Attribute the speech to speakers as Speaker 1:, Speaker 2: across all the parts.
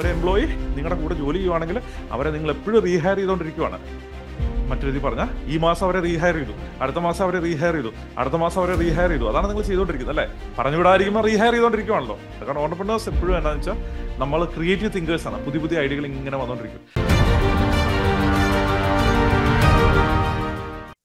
Speaker 1: ഒരു എംപ്ലോയി നിങ്ങളുടെ കൂടെ ജോലി ചെയ്യുവാണെങ്കിൽ അവരെ നിങ്ങൾ എപ്പോഴും റീഹയർ ചെയ്തുകൊണ്ടിരിക്കുവാണ്. മറ്റൊരു രീതി പറഞ്ഞാൽ ഈ മാസം അവരെ റീഹയർ ചെയ്തു അടുത്ത മാസം അവരെ റീഹയർ ചെയ്തു അടുത്ത മാസം അവരെ റീഹയർ ചെയ്തു. അതാണ് നിങ്ങൾ ചെയ്തുകൊണ്ടിരിക്കുന്നത് അല്ലേ? പറഞ്ഞു വിടാതിരിക്കുമ്പോൾ റീഹയർ ചെയ്തുകൊണ്ടിരിക്കുവാണല്ലോ. കാരണം ഓണ്ടർപ്രണേഴ്സ് എപ്പോഴും എന്താണെന്ന് വെച്ചാൽ നമ്മൾ ക്രിയേറ്റീവ് തിങ്കേഴ്സ് ആണ്. പുതിയ പുതിയ ഐഡിയകൾ ഇങ്ങനെ വന്നുകൊണ്ടിരിക്കും.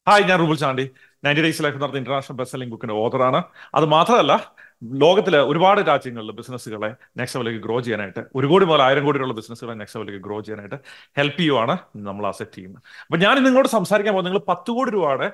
Speaker 1: ഹായ് ഞാൻ Rubel Chandy. Ninety days life നടത്തുന്ന ഇന്റർനാഷണൽ ബെസ്റ്റ് സെല്ലിംഗ് ബുക്കിന്റെ ഓതറാണ് അത് മാത്രമല്ല ലോകത്തിലെ ഒരുപാട് രാജ്യങ്ങളിൽ ബിസിനസ്സുകളെ നെക്സ്റ്റ് ലെവലിലേക്ക് ഗ്രോ ചെയ്യാനായിട്ട് ഒരു കോടി മുതൽ ആയിരം കോടിയുള്ള ബിസിനസ്സുകളെ നെക്സ്റ്റ് ലെവലിലേക്ക് ഗ്രോ ചെയ്യാനായിട്ട് ഹെൽപ്പ് ചെയ്യുവാണ് നമ്മൾ ആ സെറ്റ് ചെയ്യുന്നത്. അപ്പൊ ഞാൻ നിങ്ങളോട് സംസാരിക്കാൻ പോകുന്നത് നിങ്ങൾ പത്ത് കോടി രൂപയുടെ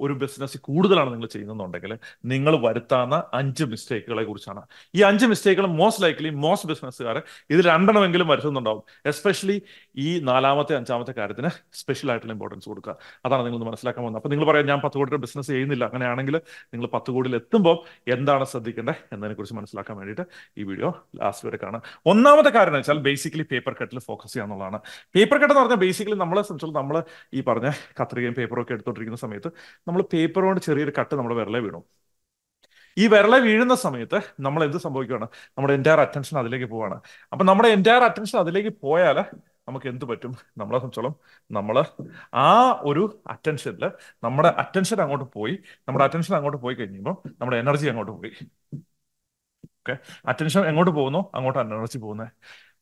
Speaker 1: ഒരു ബിസിനസ് കൂടുതലാണ് നിങ്ങൾ ചെയ്യുന്നുണ്ടെങ്കിൽ നിങ്ങൾ വരുത്താവുന്ന അഞ്ച് മിസ്റ്റേക്കുകളെ കുറിച്ചാണ്. ഈ അഞ്ച് മിസ്റ്റേക്കുകൾ മോസ്റ്റ് ലൈക്ലി മോസ്റ്റ് ബിസിനസ്സുകാർ ഇത് രണ്ടെണ്ണമെങ്കിലും വരുത്തുന്നുണ്ടാവും. എസ്പെഷ്യലി ഈ നാലാമത്തെ അഞ്ചാമത്തെ കാര്യത്തിന് സ്പെഷ്യൽ ആയിട്ടുള്ള ഇമ്പോർട്ടൻസ് കൊടുക്കുക. അതാണ് നിങ്ങൾ മനസ്സിലാക്കാൻ പോകുന്നത്. അപ്പോൾ നിങ്ങൾ പറയാം ഞാൻ പത്ത് കോടി ബിസിനസ് ചെയ്യുന്നില്ല. അങ്ങനെയാണെങ്കിൽ നിങ്ങൾ പത്ത് കോടിയിൽ എത്തുമ്പോൾ എന്താണ് ശ്രദ്ധിക്കേണ്ടത് എന്നതിനെ കുറിച്ച് മനസ്സിലാക്കാൻ വേണ്ടിയിട്ട് ഈ വീഡിയോ ലാസ്റ്റ് വരെ കാണാം. ഒന്നാമത്തെ കാര്യം എന്ന് വെച്ചാൽ ബേസിക്കലി പേപ്പർ കട്ടിൽ ഫോക്കസ് ചെയ്യുക എന്നുള്ളതാണ്. പേപ്പർ കട്ട് എന്ന് പറഞ്ഞാൽ ബേസിക്കലി നമ്മളെ സംബന്ധിച്ചിടത്തോളം നമ്മൾ ഈ പറഞ്ഞ കത്രികയും പേപ്പറും ഒക്കെ എടുത്തോണ്ടിരിക്കുന്ന സമയത്ത് നമ്മൾ പേപ്പർ കൊണ്ട് ചെറിയൊരു കട്ട് നമ്മുടെ വിരലെ വീണു. ഈ വിരളെ വീഴുന്ന സമയത്ത് നമ്മൾ എന്ത് സംഭവിക്കുകയാണ് നമ്മുടെ എന്റയർ അറ്റൻഷൻ അതിലേക്ക് പോവാണ്. അപ്പൊ നമ്മുടെ എന്റയർ അറ്റൻഷൻ അതിലേക്ക് പോയാൽ നമുക്ക് എന്ത് പറ്റും? നമ്മളെ സംബന്ധിച്ചോളം നമ്മൾ ആ ഒരു അറ്റൻഷനിൽ നമ്മുടെ അറ്റൻഷൻ അങ്ങോട്ട് പോയി നമ്മുടെ അറ്റൻഷൻ അങ്ങോട്ട് പോയി കഴിയുമ്പോൾ നമ്മുടെ എനർജി അങ്ങോട്ട് പോയി. ഓക്കെ അറ്റൻഷൻ എങ്ങോട്ട് പോകുന്നു? അങ്ങോട്ട് എനർജി പോകുന്നത്.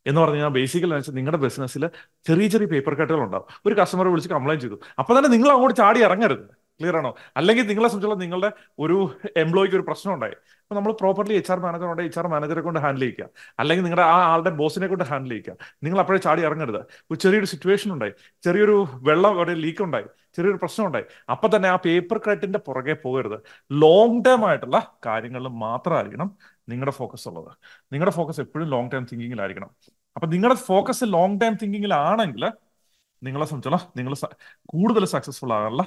Speaker 1: എന്ന് പറഞ്ഞു കഴിഞ്ഞാൽ ബേസിക്കലി വെച്ചാൽ നിങ്ങളുടെ ബിസിനസ്സിൽ ചെറിയ ചെറിയ പേപ്പർ കട്ടുകൾ ഉണ്ടാവും. ഒരു കസ്റ്റമർ വിളിച്ച് കംപ്ലൈന്റ് ചെയ്തു. അപ്പൊ തന്നെ നിങ്ങൾ അങ്ങോട്ട് ചാടി ഇറങ്ങരുത്. ക്ലിയർ ആണോ? അല്ലെങ്കിൽ നിങ്ങളെ സംബന്ധിച്ചുള്ള നിങ്ങളുടെ ഒരു എംപ്ലോയിക്ക് ഒരു പ്രശ്നം ഉണ്ടായി. അപ്പൊ നമ്മൾ പ്രോപ്പർലി എച്ച് ആർ മാനേജർ ഉണ്ട് എച്ച് ആർ മാനേജറെ കൊണ്ട് ഹാൻഡിൽ ചെയ്യുക. അല്ലെങ്കിൽ നിങ്ങളുടെ ആ ആളുടെ ബോസിനെ കൊണ്ട് ഹാൻഡിൽ ചെയ്യുക. നിങ്ങൾ അപ്പോഴേ ചാടി ഇറങ്ങരുത്. ഒരു ചെറിയൊരു സിറ്റുവേഷൻ ഉണ്ടായി. ചെറിയൊരു വെള്ളം അവിടെ ലീക്ക് ഉണ്ടായി. ചെറിയൊരു പ്രശ്നം ഉണ്ടായി. അപ്പൊ തന്നെ ആ പേപ്പർ ക്രെറ്റിന്റെ പുറകെ പോകരുത്. ലോങ് ടേം ആയിട്ടുള്ള കാര്യങ്ങളിൽ മാത്രമായിരിക്കണം നിങ്ങളുടെ ഫോക്കസ് ഉള്ളത്. നിങ്ങളുടെ ഫോക്കസ് എപ്പോഴും ലോങ് ടൈം തിങ്കിങ്ങിലായിരിക്കണം അപ്പൊ നിങ്ങളുടെ ഫോക്കസ് ലോങ് ടൈം തിങ്കിങ്ങിലാണെങ്കിൽ നിങ്ങളെ സംബന്ധിച്ചോളം നിങ്ങൾ കൂടുതൽ സക്സസ്ഫുൾ ആകാനുള്ള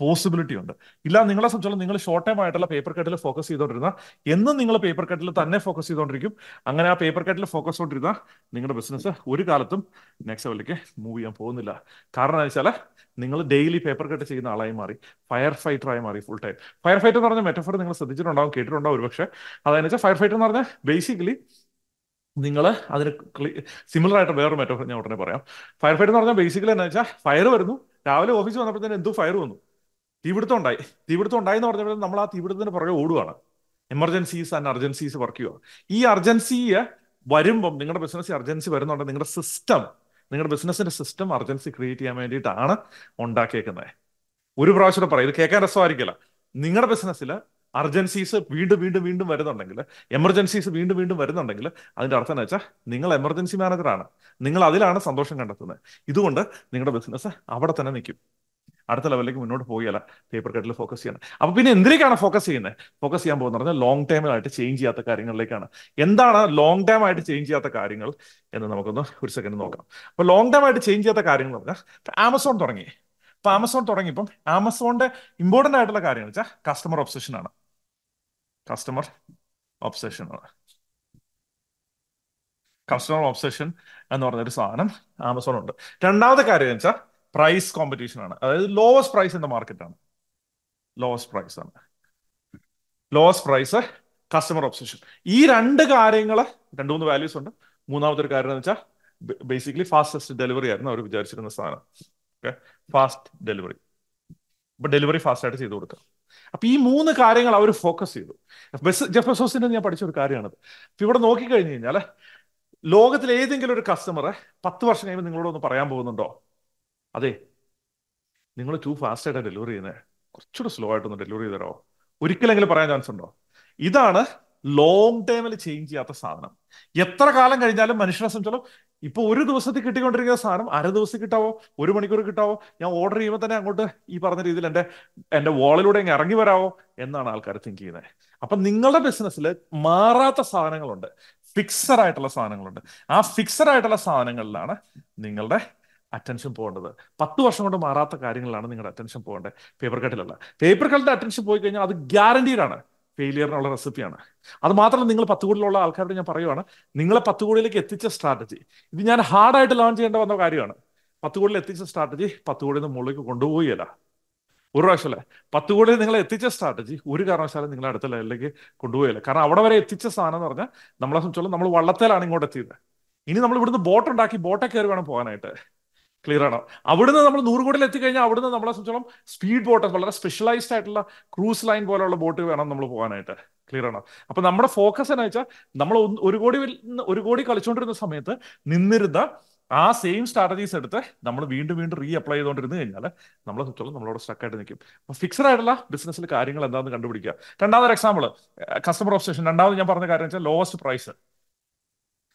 Speaker 1: പോസിബിലിറ്റി ഉണ്ട്. ഇല്ല നിങ്ങളെ സംബന്ധിച്ചോളം നിങ്ങൾ ഷോർട്ട് ടൈം ആയിട്ടുള്ള പേപ്പർ കട്ടിൽ ഫോക്കസ് ചെയ്തുകൊണ്ടിരുന്ന എന്നും നിങ്ങൾ പേപ്പർ കട്ടിൽ തന്നെ ഫോക്കസ് ചെയ്തുകൊണ്ടിരിക്കും അങ്ങനെ ആ പേപ്പർ കട്ടിൽ ഫോക്കസ് ചെയ്തുകൊണ്ടിരുന്ന നിങ്ങളുടെ ബിസിനസ് ഒരു കാലത്തും നെക്സ്റ്റ് ലെവലിലേക്ക് മൂവ് ചെയ്യാൻ പോകുന്നില്ല. കാരണം എന്ന് വെച്ചാൽ നിങ്ങൾ ഡെയിലി പേപ്പർ കട്ട് ചെയ്യുന്ന ആളായി മാറി ഫയർ ഫൈറ്ററായി മാറി ഫുൾ ടൈം ഫയർ ഫൈറ്റർ എന്ന് പറഞ്ഞ മെറ്റഫർ നിങ്ങൾ ശ്രദ്ധിച്ചിട്ടുണ്ടാവും കേട്ടിട്ടുണ്ടാവും ഒരുപക്ഷെ അതെന്ന് വെച്ചാൽ ഫയർ ഫൈറ്റർ എന്ന് പറഞ്ഞാൽ ബേസിക്കലി നിങ്ങൾ അതിന് സിമിലർ ആയിട്ട് വേറൊരു മെറ്റഫർ ഞാൻ ഉടനെ പറയാം. ഫയർ ഫൈറ്റർ എന്ന് പറഞ്ഞാൽ ബേസിക്കലി എന്താ വെച്ചാൽ ഫയർ വരുന്നു രാവിലെ ഓഫീസ് വന്നപ്പോഴത്തേന് എന്തോ ഫയർ വന്നു. തീപിടുത്തം ഉണ്ടായി തീപിടുത്തം ഉണ്ടായി എന്ന് പറഞ്ഞപ്പോൾ നമ്മൾ ആ തീപിടുത്തത്തിന് പുറകെ ഓടുകയാണ് എമർജൻസീസ് ആൻഡ് അർജൻസീസ് വർക്ക് ചെയ്യുക ഈ അർജൻസിയെ വരുമ്പം നിങ്ങളുടെ ബിസിനസ് അർജൻസി വരുന്നുണ്ട് നിങ്ങളുടെ സിസ്റ്റം നിങ്ങളുടെ ബിസിനസിന്റെ സിസ്റ്റം അർജൻസി ക്രിയേറ്റ് ചെയ്യാൻ വേണ്ടിയിട്ടാണ് ഉണ്ടാക്കിയേക്കുന്നത്. ഒരു പ്രാവശ്യം പറയാം. ഇത് കേൾക്കാൻ രസമായിരിക്കില്ല. നിങ്ങളുടെ ബിസിനസ്സിൽ അർജൻസീസ് വീണ്ടും വീണ്ടും വീണ്ടും വരുന്നുണ്ടെങ്കിൽ എമർജൻസീസ് വീണ്ടും വീണ്ടും വരുന്നുണ്ടെങ്കിൽ അതിന്റെ അർത്ഥം എന്ന് വെച്ചാൽ നിങ്ങൾ എമർജൻസി മാനേജറാണ് നിങ്ങൾ അതിലാണ് സന്തോഷം കണ്ടെത്തുന്നത്. ഇതുകൊണ്ട് നിങ്ങളുടെ ബിസിനസ് അവിടെ തന്നെ നിൽക്കും. അടുത്ത ലെവലിലേക്ക് മുന്നോട്ട് പോവുകയല്ല. പേപ്പർ കട്ടിൽ ഫോക്കസ് ചെയ്യണം. അപ്പൊ പിന്നെ എന്തിലേക്കാണ് ഫോക്കസ് ചെയ്യുന്നത്? ഫോക്കസ് ചെയ്യാൻ പോകുന്നത് പറഞ്ഞാൽ ലോങ് ടൈമിലായിട്ട് ചേഞ്ച് ചെയ്യാത്ത കാര്യങ്ങളിലേക്കാണ്. എന്താണ് ലോങ് ടൈം ആയിട്ട് ചേഞ്ച് ചെയ്യാത്ത കാര്യങ്ങൾ എന്ന് നമുക്കൊന്ന് ഒരു സെക്കൻഡ് നോക്കാം. അപ്പൊ ലോങ് ടൈം ആയിട്ട് ചേഞ്ച് ചെയ്യാത്ത കാര്യങ്ങൾ പറഞ്ഞാൽ ആമസോൺ തുടങ്ങി. അപ്പൊ ആമസോൺ തുടങ്ങിയപ്പം ആമസോണിന്റെ ഇമ്പോർട്ടന്റ് ആയിട്ടുള്ള കാര്യം വെച്ചാൽ കസ്റ്റമർ ഒബ്സഷൻ ആണ്. കസ്റ്റമർ ഒബ്സഷൻ ആണ്. കസ്റ്റമർ ഒബ്സഷൻ എന്ന് പറഞ്ഞൊരു സാധനം ആമസോൺ ഉണ്ട്. രണ്ടാമത്തെ കാര്യം വെച്ചാൽ പ്രൈസ് കോമ്പറ്റീഷൻ ആണ്. അതായത് ലോവസ്റ്റ് പ്രൈസ് ഇൻ മാർക്കറ്റ് ആണ്. ലോവസ്റ്റ് പ്രൈസ് ആണ്. ലോവസ്റ്റ് പ്രൈസ് കസ്റ്റമർ ഒബ്സെഷൻ ഈ രണ്ട് കാര്യങ്ങൾ രണ്ട് മൂന്ന് വാല്യൂസ് ഉണ്ട്. മൂന്നാമത്തെ ഒരു കാര്യം എന്ന് വെച്ചാൽ ബേസിക്കലി ഫാസ്റ്റസ്റ്റ് ഡെലിവറി ആയിരുന്നു അവർ വിചാരിച്ചിരുന്ന സാധനം. ഓക്കെ ഫാസ്റ്റ് ഡെലിവറി അപ്പൊ ഡെലിവറി ഫാസ്റ്റ് ആയിട്ട് ചെയ്ത് കൊടുക്കുക. അപ്പൊ ഈ മൂന്ന് കാര്യങ്ങൾ അവർ ഫോക്കസ് ചെയ്തു. ജെഫ് ജെഫസോസിന്റെ ഞാൻ പഠിച്ച ഒരു കാര്യമാണത്. അപ്പൊ ഇവിടെ നോക്കിക്കഴിഞ്ഞു കഴിഞ്ഞാൽ ലോകത്തിൽ ഏതെങ്കിലും ഒരു കസ്റ്റമർ പത്ത് വർഷം കഴിയുമ്പോൾ നിങ്ങളോട് ഒന്ന് പറയാൻ പോകുന്നുണ്ടോ? അതെ. നിങ്ങൾ ടു ഫാസ്റ്റ് ഡെലിവറി ചെയ്യുന്നത് കുറച്ചുകൂടെ സ്ലോ ആയിട്ടൊന്ന് ഡെലിവറി ചെയ്ത് തരാമോ ഒരിക്കലെങ്കിലും പറയാൻ ചാൻസ് ഉണ്ടോ? ഇതാണ് ലോങ് ടേമിൽ ചേഞ്ച് ചെയ്യാത്ത സാധനം. എത്ര കാലം കഴിഞ്ഞാലും മനുഷ്യനെ സംബന്ധിച്ചോളം ഇപ്പൊ ഒരു ദിവസത്തിൽ കിട്ടിക്കൊണ്ടിരിക്കുന്ന സാധനം അര ദിവസം കിട്ടാവോ? ഒരു മണിക്കൂർ കിട്ടാവോ? ഞാൻ ഓർഡർ ചെയ്യുമ്പോൾ തന്നെ അങ്ങോട്ട് ഈ പറഞ്ഞ രീതിയിൽ എന്റെ എന്റെ വാളിലൂടെ അങ്ങ് ഇറങ്ങി വരാവോ? എന്നാണ് ആൾക്കാർ തിങ്ക് ചെയ്യുന്നത് അപ്പൊ നിങ്ങളുടെ ബിസിനസ്സിൽ മാറാത്ത സാധനങ്ങളുണ്ട്. ഫിക്സഡ് ആയിട്ടുള്ള സാധനങ്ങളുണ്ട്. ആ ഫിക്സഡ് ആയിട്ടുള്ള സാധനങ്ങളിലാണ് നിങ്ങളുടെ അറ്റൻഷൻ പോകേണ്ടത്. പത്ത് വർഷം കൊണ്ട് മാറാത്ത കാര്യങ്ങളാണ് നിങ്ങളുടെ അറ്റൻഷൻ പോകേണ്ടത്. പേപ്പർ കട്ടിലല്ല പേപ്പർ കട്ടിന്റെ അറ്റൻഷൻ പോയി കഴിഞ്ഞാൽ അത് ഗ്യാരണ്ടീഡാണ് ഫെയിലിയറിനുള്ള റെസിപ്പിയാണ് അത് മാത്രമല്ല നിങ്ങൾ പത്ത് കോടിയിലുള്ള ആൾക്കാരോട് ഞാൻ പറയുവാണ് നിങ്ങളെ പത്ത് കോടിയിലേക്ക് എത്തിച്ച സ്ട്രാറ്റജി ഇത് ഞാൻ ഹാർഡായിട്ട് ലോഞ്ച് ചെയ്യേണ്ട വന്ന കാര്യമാണ്. പത്ത് കോടിയിൽ എത്തിച്ച സ്ട്രാറ്റജി പത്ത് കോടിയിൽ നിന്ന് മുകളിലേക്ക് കൊണ്ടുപോവുകയല്ല. ഒരു പ്രാവശ്യമല്ല. പത്ത് കോടിയിൽ നിങ്ങളെ എത്തിച്ച സ്ട്രാറ്റജി ഒരു കാരണവശാലും നിങ്ങൾ അടുത്ത ലെവലിലേക്ക് കൊണ്ടുപോയില്ല കാരണം അവിടെ വരെ എത്തിച്ച സാധനം എന്ന് പറഞ്ഞാൽ നമ്മളെ സംബന്ധിച്ചോളം നമ്മൾ വള്ളത്തേലാണ് ഇങ്ങോട്ട് എത്തിയത്. ഇനി നമ്മൾ ഇവിടുന്ന് ബോട്ട് ഉണ്ടാക്കി ബോട്ടെ കയറി വേണം പോകാനായിട്ട്. ക്ലിയർ ആണ് അവിടുന്ന് നമ്മൾ നൂറ് കോടിയിൽ എത്തിക്കഴിഞ്ഞാൽ അവിടുന്ന് നമ്മളെ സംബന്ധിച്ചോളം സ്പീഡ് ബോട്ട് വളരെ സ്പെഷ്യലൈസ്ഡ് ആയിട്ടുള്ള ക്രൂസ് ലൈൻ പോലെയുള്ള ബോട്ട് വേണം നമ്മൾ പോകാനായിട്ട്. ക്ലിയർ ആണ് അപ്പൊ നമ്മുടെ ഫോക്കസ് എന്ന് വെച്ചാൽ നമ്മൾ ഒരു കോടി ഒരു കോടി കളിച്ചുകൊണ്ടിരുന്ന സമയത്ത് നിന്നിരുന്ന ആ സെയിം സ്ട്രാറ്റജീസ് എടുത്ത് നമ്മൾ വീണ്ടും വീണ്ടും റീ അപ്ലൈ ചെയ്തുകൊണ്ടിരുന്ന് കഴിഞ്ഞാൽ നമ്മളെ സംബന്ധിച്ചോളം നമ്മളോട് സ്റ്റക്ക് ആയിട്ട് നിൽക്കും. അപ്പൊ ഫിക്സഡ് ആയിട്ടുള്ള ബിസിനസ്സിൽ കാര്യങ്ങൾ എന്താണെന്ന് കണ്ടുപിടിക്കുക. രണ്ടാമതൊരു എക്സാമ്പിൾ കസ്റ്റമർ ഓപ്സേഷൻ രണ്ടാമത് ഞാൻ പറഞ്ഞ കാര്യം വെച്ചാൽ ലോവസ്റ്റ് പ്രൈസ്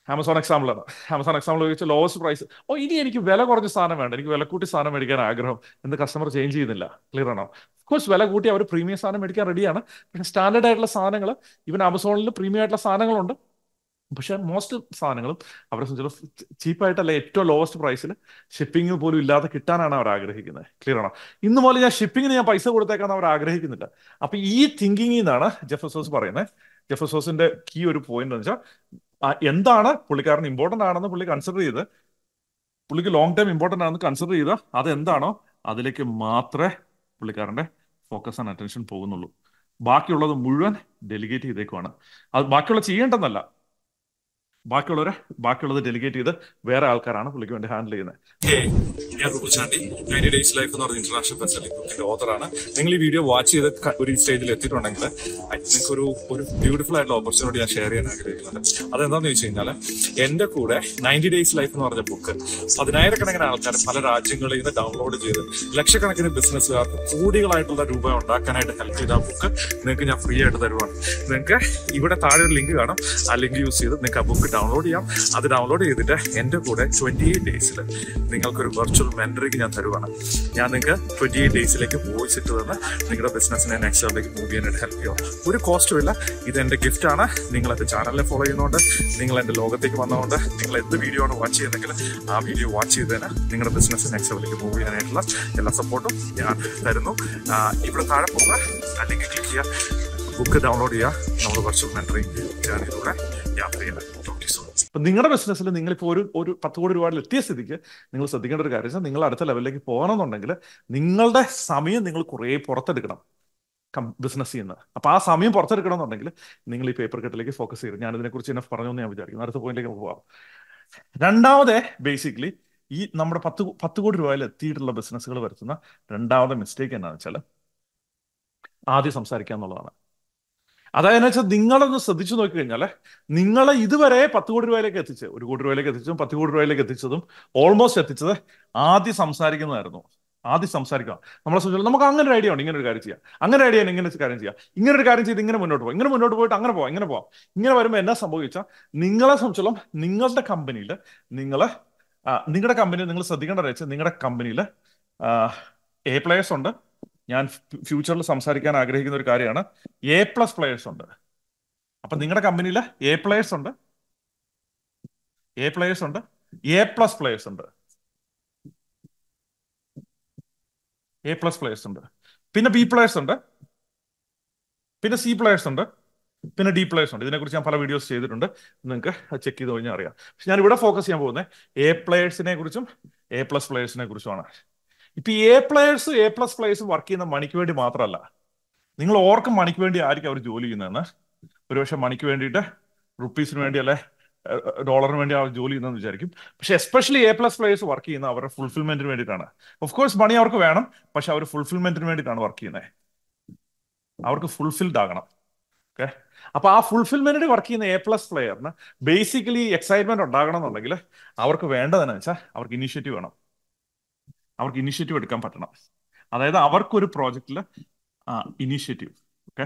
Speaker 1: ആമസോൺ എക്സാമ്പിൾ ആണ്. ആമസോൺ എക്സാമ്പിൾ ഉപയോഗിച്ച് ലോവസ്റ്റ് പ്രൈസ് ഓ ഇനി എനിക്ക് വില കുറഞ്ഞ സാധനം വേണ്ട. എനിക്ക് വില കൂട്ടി സാധനം മേടിക്കാൻ ആഗ്രഹം എന്ന് കസ്റ്റമർ ചേഞ്ച് ചെയ്യുന്നില്ല. ക്ലിയർ ആണോ? കോഴ്സ് വില കൂട്ടി അവർ പ്രീമിയം സാധനം മേടിക്കാൻ റെഡിയാണ് പക്ഷേ സ്റ്റാൻഡേർഡ് ആയിട്ടുള്ള സാധനങ്ങൾ ഇവൻ ആമസോണിൽ പ്രീമിയം ആയിട്ടുള്ള സാധനങ്ങളുണ്ട്. പക്ഷെ മോസ്റ്റ് സാധനങ്ങളും അവരെ സംബന്ധിച്ചിടത്തോളം ചീപ്പായിട്ടല്ല ഏറ്റവും ലോവസ്റ്റ് പ്രൈസിൽ ഷിപ്പിംഗ് പോലും ഇല്ലാതെ കിട്ടാനാണ് അവർ ആഗ്രഹിക്കുന്നത്. ക്ലിയർ ആണോ? ഇന്ന് പോലെ ഞാൻ ഷിപ്പിങ്ങിന് ഞാൻ പൈസ കൊടുത്തേക്കാൻ അവർ ആഗ്രഹിക്കുന്നില്ല. അപ്പൊ ഈ തിങ്കിങ്ങിൽ നിന്നാണ് ജെഫസോസ് പറയുന്നത്. ജെഫസോസിന്റെ കീ ഒരു പോയിന്റ് എന്ന് വെച്ചാൽ എന്താണ് പുള്ളിക്കാരൻ ഇമ്പോർട്ടന്റ് ആണെന്ന് പുള്ളി കൺസിഡർ ചെയ്ത്? പുള്ളിക്ക് ലോങ് ടൈം ഇമ്പോർട്ടന്റ് ആണെന്ന് കൺസിഡർ ചെയ്ത് അതെന്താണോ അതിലേക്ക് മാത്രമേ പുള്ളിക്കാരന്റെ ഫോക്കസ് ആൻഡ് അറ്റൻഷൻ പോകുന്നുള്ളൂ. ബാക്കിയുള്ളത് മുഴുവൻ ഡെലിഗേറ്റ് ചെയ്തേക്കുവാണ്. അത് ബാക്കിയുള്ള ചെയ്യേണ്ടെന്നല്ല. ബാക്കിയുള്ളവരെ ബാക്കിയുള്ളത് ഡെലിഗേറ്റ് ചെയ്ത് വേറെ ആൾക്കാരാണ് പുള്ളിക്ക് വേണ്ടി ഹാൻഡിൽ ചെയ്യുന്നത്. ഞാൻ ഡേയ്സ് ലൈഫ് എന്ന് പറഞ്ഞ ഇന്റർനാഷണൽ ബെസ്റ്റ് ബുക്കിന്റെ ഓതറാണ് നിങ്ങൾ ഈ വീഡിയോ വാച്ച് ചെയ്ത് ഒരു സ്റ്റേജിൽ എത്തിയിട്ടുണ്ടെങ്കിൽ നിങ്ങൾക്ക് ഒരു ഒരു ബ്യൂട്ടിഫുൾ ആയിട്ടുള്ള ഓപ്പർച്യൂണിറ്റി ഞാൻ ഷെയർ ചെയ്യാൻ ആഗ്രഹിക്കുന്നുണ്ട്. അതെന്താണെന്ന് ചോദിച്ചു കഴിഞ്ഞാൽ എന്റെ കൂടെ നയന്റി ഡേയ്സ് ലൈഫ് എന്ന് പറഞ്ഞ ബുക്ക് പതിനായിരക്കണക്കിന് ആൾക്കാർ പല രാജ്യങ്ങളിൽ നിന്ന് ഡൗൺലോഡ് ചെയ്ത് ലക്ഷക്കണക്കിന് ബിസിനസ്സുകാർക്ക് കോടികളായിട്ടുള്ള രൂപ ഉണ്ടാക്കാനായിട്ട് ഹെൽപ്പ് ചെയ്ത ബുക്ക് നിങ്ങൾക്ക് ഞാൻ ഫ്രീ ആയിട്ട് തരുവാണ്. നിങ്ങൾക്ക് ഇവിടെ താഴെ ഒരു ലിങ്ക് കാണാം. ആ ലിങ്ക് യൂസ് ചെയ്ത് നിങ്ങൾക്ക് ആ ബുക്ക് ഡൗൺലോഡ് ചെയ്യാം. അത് ഡൗൺലോഡ് ചെയ്തിട്ട് എന്റെ കൂടെ ട്വന്റി എയ്റ്റ് ഡേയ്സിൽ നിങ്ങൾക്കൊരു വെർച്വൽ മെന്ററിക്ക് ഞാൻ തരുവാണ്. ഞാൻ നിങ്ങൾക്ക് ട്വന്റി എയ്റ്റ് ഡേയ്സിലേക്ക് വോയിസ് ഇട്ട് തന്ന് നിങ്ങളുടെ ബിസിനസ്സിനെ നെക്സ്റ്റ് ലെവലിലേക്ക് മൂവ് ചെയ്യാനായിട്ട് ഹെൽപ്പ് ചെയ്യാം ഒരു കോസ്റ്റും ഇല്ല. ഇത് എന്റെ ഗിഫ്റ്റ് ആണ്. നിങ്ങൾ എന്റെ ചാനലിനെ ഫോളോ ചെയ്യുന്നതുകൊണ്ട് നിങ്ങൾ എന്റെ ലോകത്തേക്ക് വന്നതുകൊണ്ട് നിങ്ങൾ എന്ത് വീഡിയോ ആണ് വാച്ച് ചെയ്യുന്നെങ്കിൽ ആ വീഡിയോ വാച്ച് ചെയ്തതിന് നിങ്ങളുടെ ബിസിനസ് നെക്സ്റ്റ് ലെവലിലേക്ക് മൂവ് ചെയ്യാനായിട്ടുള്ള എല്ലാ സപ്പോർട്ടും ഞാൻ തരുന്നു. ഇവിടെ താഴെ പോകുക അല്ലെങ്കിൽ ക്ലിക്ക് ചെയ്യുക. ബുക്ക് ഡൗൺലോഡ് ചെയ്യുക നമ്മൾ വെർച്വൽ മെന്ററിങ് ജേണിയിലൂടെ യാത്ര ചെയ്യാൻ സോ അപ്പൊ നിങ്ങളുടെ ബിസിനസ്സിൽ നിങ്ങളിപ്പോൾ ഒരു ഒരു പത്ത് കോടി രൂപയിൽ എത്തിയ സ്ഥിതിക്ക് നിങ്ങൾ ശ്രദ്ധിക്കേണ്ട ഒരു കാര്യം നിങ്ങൾ അടുത്ത ലെവലിലേക്ക് പോകണമെന്നുണ്ടെങ്കിൽ നിങ്ങളുടെ സമയം നിങ്ങൾ കുറേ പുറത്തെടുക്കണം. ബിസിനസ് ചെയ്യുന്നത് അപ്പൊ ആ സമയം പുറത്തെടുക്കണം എന്നുണ്ടെങ്കിൽ നിങ്ങൾ ഈ പേപ്പർ കെട്ടിലേക്ക് ഫോക്കസ് ചെയ്യും ഞാൻ ഇതിനെക്കുറിച്ച് എന്നെ പറഞ്ഞു എന്ന് ഞാൻ വിചാരിക്കുന്നു. അടുത്ത പോയിന്റിലേക്ക് പോകാം രണ്ടാമത് ബേസിക്കലി ഈ നമ്മുടെ പത്ത് പത്ത് കോടി രൂപയിൽ എത്തിയിട്ടുള്ള ബിസിനസ്സുകൾ വരുത്തുന്ന രണ്ടാമത്തെ മിസ്റ്റേക്ക് എന്താണെന്ന് വെച്ചാൽ ആദ്യം സംസാരിക്കുക എന്നുള്ളതാണ് അതായത് വെച്ചാൽ നിങ്ങളൊന്ന് ശ്രദ്ധിച്ചു നോക്കി കഴിഞ്ഞാൽ നിങ്ങളെ ഇതുവരെ പത്ത് കോടി രൂപയിലേക്ക് എത്തിച്ച് ഒരു കോടി രൂപയിലേക്ക് എത്തിച്ചതും പത്ത് കോടി രൂപയിലേക്ക് എത്തിച്ചതും ഓൾമോസ്റ്റ് എത്തിച്ചത് ആദ്യം സംസാരിക്കുന്നതായിരുന്നു. ആദ്യം സംസാരിക്കുക നമ്മളെ സംബന്ധിച്ചു നമുക്ക് അങ്ങനെ ഒരു ഐഡിയ ഉണ്ട്. ഇങ്ങനെ ഒരു കാര്യം ചെയ്യാം. അങ്ങനെ ഐഡിയ ഇങ്ങനെ കാര്യം ചെയ്യാം. ഇങ്ങനെ ഒരു കാര്യം ചെയ്ത് ഇങ്ങനെ മുന്നോട്ട് പോകും. ഇങ്ങനെ മുന്നോട്ട് പോയിട്ട് അങ്ങനെ പോവാം ഇങ്ങനെ പോവാം ഇങ്ങനെ വരുമ്പോൾ എന്നാ സംഭവിച്ചാൽ നിങ്ങളെ സംബന്ധിച്ചോളം നിങ്ങളുടെ കമ്പനിയിൽ നിങ്ങൾ നിങ്ങളുടെ കമ്പനിയിൽ നിങ്ങൾ ശ്രദ്ധിക്കേണ്ട വെച്ചാൽ നിങ്ങളുടെ കമ്പനിയിൽ എ പ്ലേയേഴ്സ് ഉണ്ട്. ഞാൻ ഫ്യൂച്ചറിൽ സംസാരിക്കാൻ ആഗ്രഹിക്കുന്ന ഒരു കാര്യമാണ്. എ പ്ലസ് പ്ലേയേഴ്സ് ഉണ്ട്. അപ്പൊ നിങ്ങളുടെ കമ്പനിയിൽ എ പ്ലേയേഴ്സ് ഉണ്ട്. എ പ്ലേയേഴ്സ് ഉണ്ട്. എ പ്ലസ് പ്ലേയേഴ്സ് ഉണ്ട്. എ പ്ലസ് പ്ലേയേഴ്സ് ഉണ്ട്. പിന്നെ ബി പ്ലേയേഴ്സ് ഉണ്ട്. പിന്നെ സി പ്ലേയേഴ്സ് ഉണ്ട്. പിന്നെ ഡി പ്ലേയേഴ്സ് ഉണ്ട്. ഇതിനെക്കുറിച്ച് ഞാൻ പല വീഡിയോസ് ചെയ്തിട്ടുണ്ട്. നിങ്ങൾക്ക് ചെക്ക് ചെയ്ത് കഴിഞ്ഞാൽ അറിയാം. പക്ഷെ ഞാൻ ഇവിടെ ഫോക്കസ് ചെയ്യാൻ പോകുന്നത് എ പ്ലേയേഴ്സിനെ കുറിച്ചും എ പ്ലസ് പ്ലേയേഴ്സിനെ കുറിച്ചുമാണ്. ഇപ്പൊ A players A plus players work ചെയ്യുന്ന മണിക്ക് വേണ്ടി മാത്രമല്ല നിങ്ങൾ ഓർക്കും മണിക്ക് വേണ്ടി ആയിരിക്കും അവർ ജോലി ചെയ്യുന്നതെന്ന്. ഒരുപക്ഷെ മണിക്ക് വേണ്ടിയിട്ട് റുപ്പീസിന് വേണ്ടി അല്ലെ ഡോളറിന് വേണ്ടി അവർ ജോലി ചെയ്യുന്നതെന്ന് വിചാരിക്കും. പക്ഷെ especially A plus players work ചെയ്യുന്ന അവരുടെ ഫുൾഫിൽമെന്റിന് വേണ്ടിയിട്ടാണ്. ഓഫ് കോഴ്സ് മണി അവർക്ക് വേണം പക്ഷെ അവർ ഫുൾഫിൽമെന്റിന് വേണ്ടിയിട്ടാണ് വർക്ക് ചെയ്യുന്നത് അവർക്ക് ഫുൾഫിൽഡ് ആകണം. ഓക്കെ? അപ്പൊ ആ ഫുൾഫിൽമെന്റിന് വർക്ക് ചെയ്യുന്ന എ പ്ലസ് പ്ലെയറിന് ബേസിക്കലി എക്സൈറ്റ്മെന്റ് ഉണ്ടാകണം എന്നുണ്ടെങ്കിൽ അവർക്ക് വേണ്ടതെന്ന് വെച്ചാൽ അവർക്ക് ഇനിഷ്യേറ്റീവ് വേണം. അവർക്ക് ഇനിഷ്യേറ്റീവ് എടുക്കാൻ പറ്റണം. അതായത് അവർക്കൊരു പ്രോജക്റ്റിൽ ഇനിഷ്യേറ്റീവ് ഓക്കെ